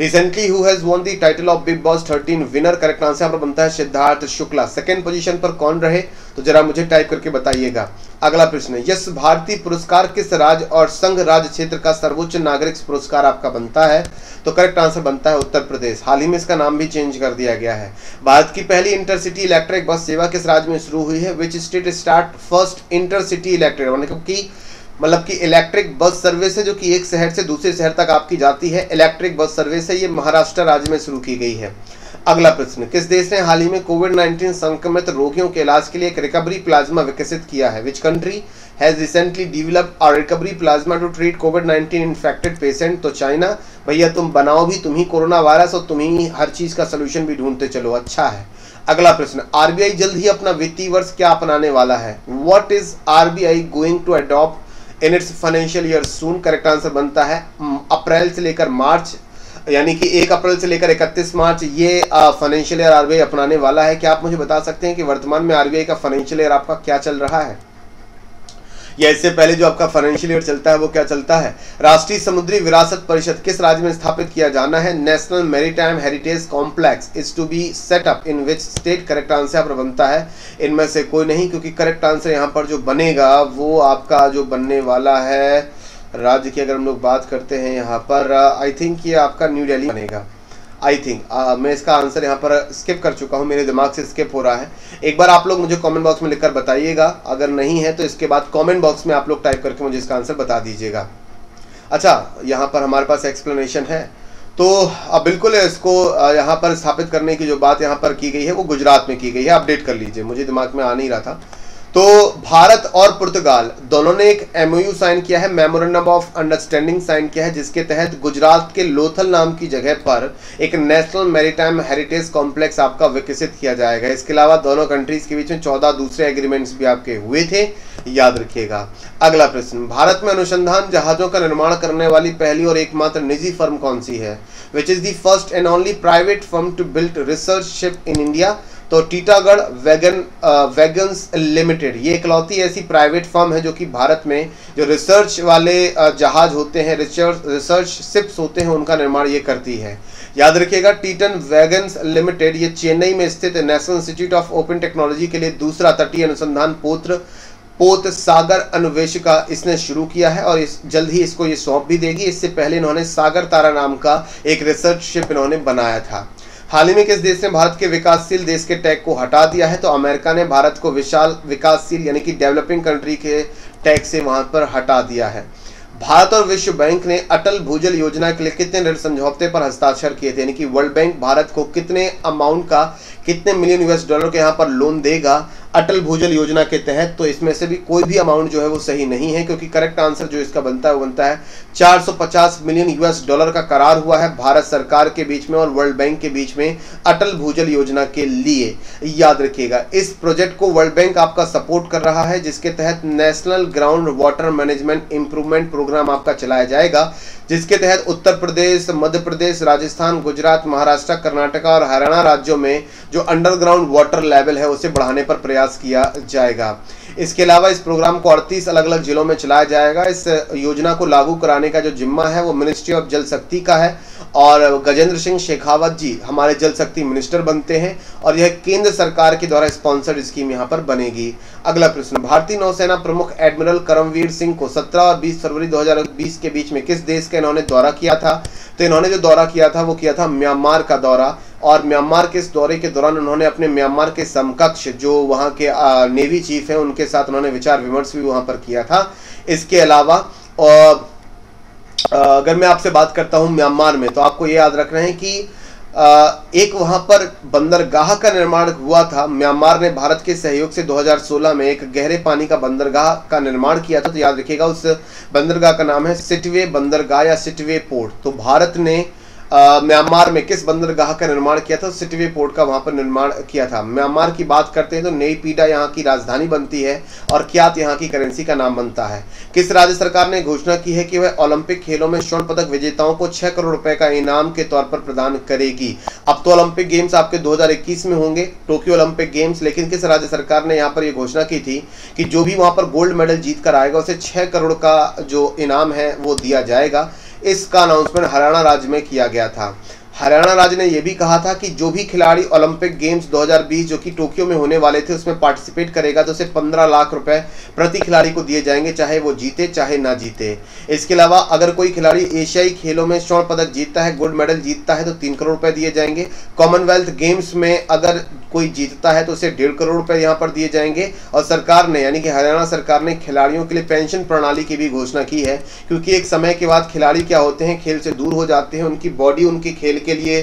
Recently who has won the title of Bigg Boss 13 winner correct answer बनता है सिद्धार्थ शुक्ला। सेकंड पोजीशन पर कौन रहे? तो जरा मुझे टाइप करके बताइएगा। अगला प्रश्न यश भारती पुरस्कार किस राज्य और संघ राज्य क्षेत्र का सर्वोच्च नागरिक पुरस्कार आपका बनता है? तो करेक्ट आंसर बनता है उत्तर प्रदेश। हाल ही में इसका नाम भी चेंज कर दिया गया है। भारत की पहली इंटरसिटी इलेक्ट्रिक बस सेवा किस राज्य में शुरू हुई है? Which state start first intercity electric मतलब कि मतलब कि इलेक्ट्रिक बस सर्विस है जो कि एक शहर से दूसरे शहर तक आपकी जाती है। इलेक्ट्रिक बस सर्विस है, ये महाराष्ट्र राज्य में शुरू की गई है। अगला प्रश्न, किस देश ने हाल ही में कोविड 19 संक्रमित रोगियों के इलाज के लिए एक रिकवरी प्लाज्मा विकसित किया है? Which country has recently developed और recovery plasma to treat COVID 19 infected patient तो चाइना भैया तुम बनाओ भी, तुम ही कोरोना वायरस और तुम ही हर चीज़ का सोल्यूशन भी ढूंढते चलो अच्छा है। अगला प्रश्न आरबीआई जल्द ही अपना वित्तीय वर्ष क्या अपनाने वाला है? What is RBI going to adopt in its financial year soon correct answer बनता है अप्रैल से लेकर मार्च, यानी कि एक अप्रैल से लेकर इकतीस मार्च, ये फाइनेंशियल ईयर आरबीआई अपनाने वाला है। क्या आप मुझे बता सकते हैं कि वर्तमान में आरबीआई का फाइनेंशियल ईयर आपका क्या चल रहा है? या इससे पहले जो आपका फाइनेंशियल ईयर चलता है, वो क्या चलता है? राष्ट्रीय समुद्री विरासत परिषद किस राज्य में स्थापित किया जाना है? National maritime heritage complex is to be set up in which state correct answer पर बनता है? इनमें से कोई नहीं, क्योंकि करेक्ट आंसर यहाँ पर जो बनेगा, वो आपका जो बनने वाला है, राज्य की अगर हम लोग बात करते हैं यहाँ पर आई थिंक ये आपका न्यू दिल्ली बनेगा। आई थिंक मैं इसका आंसर यहाँ पर स्किप कर चुका हूँ, मेरे दिमाग से स्किप हो रहा है। एक बार आप लोग मुझे कमेंट बॉक्स में लिखकर बताइएगा, अगर नहीं है तो इसके बाद कमेंट बॉक्स में आप लोग टाइप करके मुझे इसका आंसर बता दीजिएगा। अच्छा यहाँ पर हमारे पास एक्सप्लेनेशन है। तो अब बिल्कुल इसको यहाँ पर स्थापित करने की जो बात यहाँ पर की गई है, वो गुजरात में की गई है। अपडेट कर लीजिए, मुझे दिमाग में आ नहीं रहा था। तो भारत और पुर्तगाल दोनों ने एक एमओयू साइन किया है मेमोरेंडम ऑफ़ अंडरस्टैंडिंग साइन किया है, जिसके तहत गुजरात के लोथल नाम की जगह पर एक नेशनल मैरीटाइम हेरिटेज कॉम्प्लेक्स आपका विकसित किया जाएगा। इसके अलावा दोनों कंट्रीज़ के बीच में चौदह दूसरे एग्रीमेंट्स भी आपके हुए थे। याद रखिएगा। अगला प्रश्न, भारत में अनुसंधान जहाजों का निर्माण करने वाली पहली और एकमात्र निजी फर्म कौन सी है? Which is the first and only private firm to build research ship in India तो टीटागढ़ वैगन वैगन्स लिमिटेड, ये इकलौती ऐसी प्राइवेट फर्म है जो कि भारत में जो रिसर्च वाले जहाज़ होते हैं, रिसर्च रिसर्च होते हैं, उनका निर्माण ये करती है। याद रखिएगा, टीटन वैगन्स लिमिटेड, ये चेन्नई में स्थित national institute of open technology के लिए दूसरा तटीय अनुसंधान पोत्र, पोत सागर अन्वेषिका इसने शुरू किया है और इस, जल्द ही इसको ये सौंप भी देगी। इससे पहले इन्होंने सागर तारा नाम का एक रिसर्च शिप इन्होंने बनाया था। हाल ही में किस देश ने भारत के विकासशील देश के टैग को हटा दिया है तो अमेरिका ने भारत को विशाल, विकासशील यानी कि डेवलपिंग कंट्री के टैग से वहाँ पर हटा दिया है। भारत और विश्व बैंक ने अटल भूजल योजना के लिए कितने ऋण समझौते पर हस्ताक्षर किए थे? यानी कि वर्ल्ड बैंक भारत को कितने अमाउंट का कितने मिलियन यूएस डॉलर के यहाँ पर लोन देगा अटल भूजल योजना के तहत तो इसमें से भी कोई भी अमाउंट जो है वो सही नहीं है, क्योंकि करेक्ट आंसर जो इसका बनता है, वो बनता है 450 मिलियन यूएस डॉलर का करार हुआ है भारत सरकार के बीच में और वर्ल्ड बैंक के बीच में अटल भूजल योजना के लिए। याद रखिएगा, इस प्रोजेक्ट को वर्ल्ड बैंक आपका सपोर्ट कर रहा है, जिसके तहत national ground water management improvement programme आपका चलाया जाएगा। जिसके तहत उत्तर प्रदेश, मध्य प्रदेश, राजस्थान, गुजरात, महाराष्ट्र, कर्नाटका और हरियाणा राज्यों में जो अंडरग्राउंड वाटर लेवल है, उसे बढ़ाने पर प्रयास किया जाएगा। इसके अलावा इस प्रोग्राम को अड़तीस अलग अलग जिलों में चलाया जाएगा। इस योजना को लागू कराने का जो जिम्मा है, वो मिनिस्ट्री ऑफ़ जल शक्ति का है। और गजेंद्र सिंह शेखावत जी हमारे जल शक्ति मिनिस्टर बनते हैं और यह केंद्र सरकार के द्वारा स्पॉन्सर्ड स्कीम यहाँ पर बनेगी। अगला प्रश्न, भारतीय नौसेना प्रमुख एडमिरल करमवीर सिंह को 17 और 20 फरवरी 2020 के बीच में किस देश का इन्होंने दौरा किया था? तो इन्होंने जो दौरा किया था, वो किया था म्यांमार का दौरा और म्यांमार के इस दौरे के दौरान उन्होंने अपने म्यांमार के समकक्ष जो वहाँ के नेवी चीफ हैं, उनके साथ उन्होंने विचार विमर्श भी वहाँ पर किया था। इसके अलावा, और अगर मैं आपसे बात करता हूँ म्यांमार में तो आपको ये याद रखना है कि एक वहाँ पर बंदरगाह का निर्माण हुआ था। म्यांमार ने भारत के सहयोग से 2016 में एक गहरे पानी का बंदरगाह का निर्माण किया था। तो याद रखिएगा, उस बंदरगाह का नाम है सिटवे बंदरगाह या सिटवे पोर्ट। तो भारत ने म्यांमार में किस बंदरगाह का निर्माण किया था? सिटवे पोर्ट का वहाँ पर निर्माण किया था। म्यांमार की बात करते हैं तो नई पीडा यहाँ की राजधानी बनती है और क्यात यहाँ की करेंसी का नाम बनता है। किस राज्य सरकार ने घोषणा की है कि वह ओलंपिक खेलों में स्वर्ण पदक विजेताओं को छह करोड़ रुपए का इनाम के तौर पर प्रदान करेगी? अब तो ओलंपिक गेम्स आपके दो हज़ार इक्कीस में होंगे, टोक्यो ओलंपिक गेम्स, लेकिन किस राज्य सरकार ने यहाँ पर यह घोषणा की थी कि जो भी वहाँ पर गोल्ड मेडल जीत कर आएगा, उसे छह करोड़ का जो इनाम है वो दिया जाएगा? इसका अनाउंसमेंट हरियाणा राज्य में किया गया था। हरियाणा राज्य ने यह भी कहा था कि जो भी खिलाड़ी ओलंपिक गेम्स 2020 जो कि टोक्यो में होने वाले थे, उसमें पार्टिसिपेट करेगा तो उसे 15 लाख रुपए प्रति खिलाड़ी को दिए जाएँगे, चाहे वो जीते, चाहे ना जीते। इसके अलावा, अगर कोई खिलाड़ी एशियाई खेलों में स्वर्ण पदक जीतता है, गोल्ड मेडल जीतता है तो तीन करोड़ रुपए दिए जाएँगे। कॉमनवेल्थ गेम्स में अगर कोई जीतता है तो उसे डेढ़ करोड़ रुपए यहाँ पर दिए जाएँगे। और सरकार ने, यानी कि हरियाणा सरकार ने खिलाड़ियों के लिए पेंशन प्रणाली की भी घोषणा की है, क्योंकि एक समय के बाद खिलाड़ी क्या होते हैं, खेल से दूर हो जाते हैं, उनकी बॉडी, उनके खेल के लिए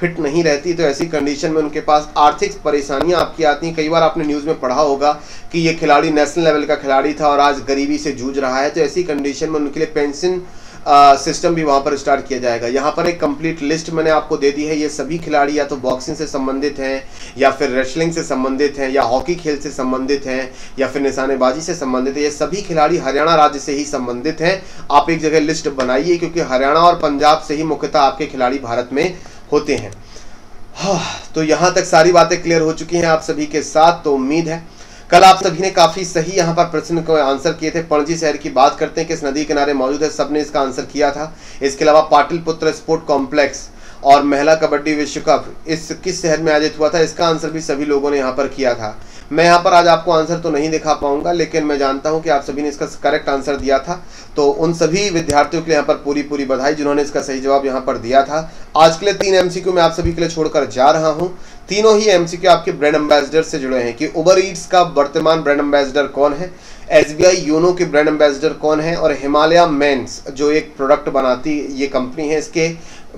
फिट नहीं रहती तो ऐसी कंडीशन में उनके पास आर्थिक परेशानियाँ आपकी आती हैं। कई बार आपने न्यूज़ में पढ़ा होगा कि ये खिलाड़ी नेशनल लेवल का खिलाड़ी था और आज गरीबी से जूझ रहा है तो ऐसी कंडीशन में उनके लिए पेंशन सिस्टम भी वहाँ पर स्टार्ट किया जाएगा। यहाँ पर एक कंप्लीट लिस्ट मैंने आपको दे दी है। ये सभी खिलाड़ी या तो बॉक्सिंग से संबंधित हैं, या फिर रेसलिंग से संबंधित हैं, या हॉकी खेल से संबंधित हैं, या फिर निशानेबाजी से संबंधित है। ये सभी खिलाड़ी हरियाणा राज्य से ही संबंधित हैं। आप एक जगह लिस्ट बनाइए, क्योंकि हरियाणा और पंजाब से ही मुख्यतः आपके खिलाड़ी भारत में होते हैं। हाँ तो यहाँ तक सारी बातें क्लियर हो चुकी हैं आप सभी के साथ तो उम्मीद है कल आप सभी ने काफ़ी सही यहाँ पर प्रश्न को आंसर किए थे। पणजी शहर की बात करते हैं किस नदी किनारे मौजूद है, सबने इसका आंसर किया था। इसके अलावा पाटिल पुत्र स्पोर्ट कॉम्प्लेक्स और महिला कबड्डी विश्व कप, इस किस शहर में आयोजित हुआ था, इसका आंसर भी सभी लोगों ने यहाँ पर किया था। मैं यहाँ पर आज आपको आंसर तो नहीं दिखा पाऊँगा, लेकिन मैं जानता हूँ कि आप सभी ने इसका करेक्ट आंसर दिया था। तो उन सभी विद्यार्थियों के लिए यहाँ पर पूरी पूरी बधाई, जिन्होंने इसका सही जवाब यहाँ पर दिया था। आज के लिए तीन एमसीक्यू मैं आप सभी के लिए छोड़कर जा रहा हूँ। तीनों ही एमसीक्यू आपके ब्रांड एम्बेसडर से जुड़े हैं कि उबर ईट्स का वर्तमान ब्रांड एम्बेसडर कौन है? एस बी आई यूनो के ब्रांड एम्बेसडर कौन है? और हिमालय मेंस जो एक प्रोडक्ट बनाती ये कंपनी है, इसके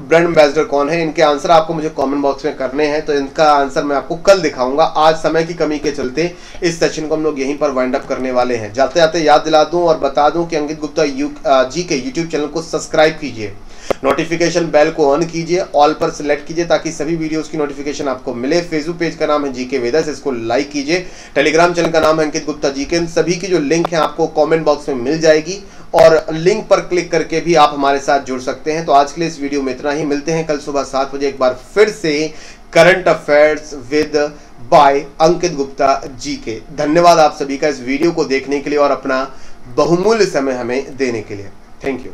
ब्रांड एम्बेसडर कौन है? इनके आंसर आपको मुझे कमेंट बॉक्स में करने हैं तो इनका आंसर मैं आपको कल दिखाऊँगा। आज समय की कमी के चलते इस सेशन को हम लोग यहीं पर वाइंड अप करने वाले हैं। जाते जाते याद दिला दूँ और बता दूँ कि अंकित गुप्ता यू जी के यूट्यूब चैनल को सब्सक्राइब कीजिए। नोटिफिकेशन बेल को ऑन कीजिए ऑल पर सिलेक्ट कीजिए, ताकि सभी वीडियोस की नोटिफिकेशन आपको मिले। फेसबुक पेज का नाम है जीके वेदस इसको लाइक कीजिए। टेलीग्राम चैनल का नाम है अंकित गुप्ता जी के सभी की जो लिंक है, आपको कॉमेंट बॉक्स में मिल जाएगी। और लिंक पर क्लिक करके भी आप हमारे साथ जुड़ सकते हैं। तो आज के लिए इस वीडियो में इतना ही। मिलते हैं कल सुबह सात बजे एक बार फिर से current affairs with by Ankit Gupta ji के। धन्यवाद आप सभी का इस वीडियो को देखने के लिए और अपना बहुमूल्य समय हमें देने के लिए। Thank you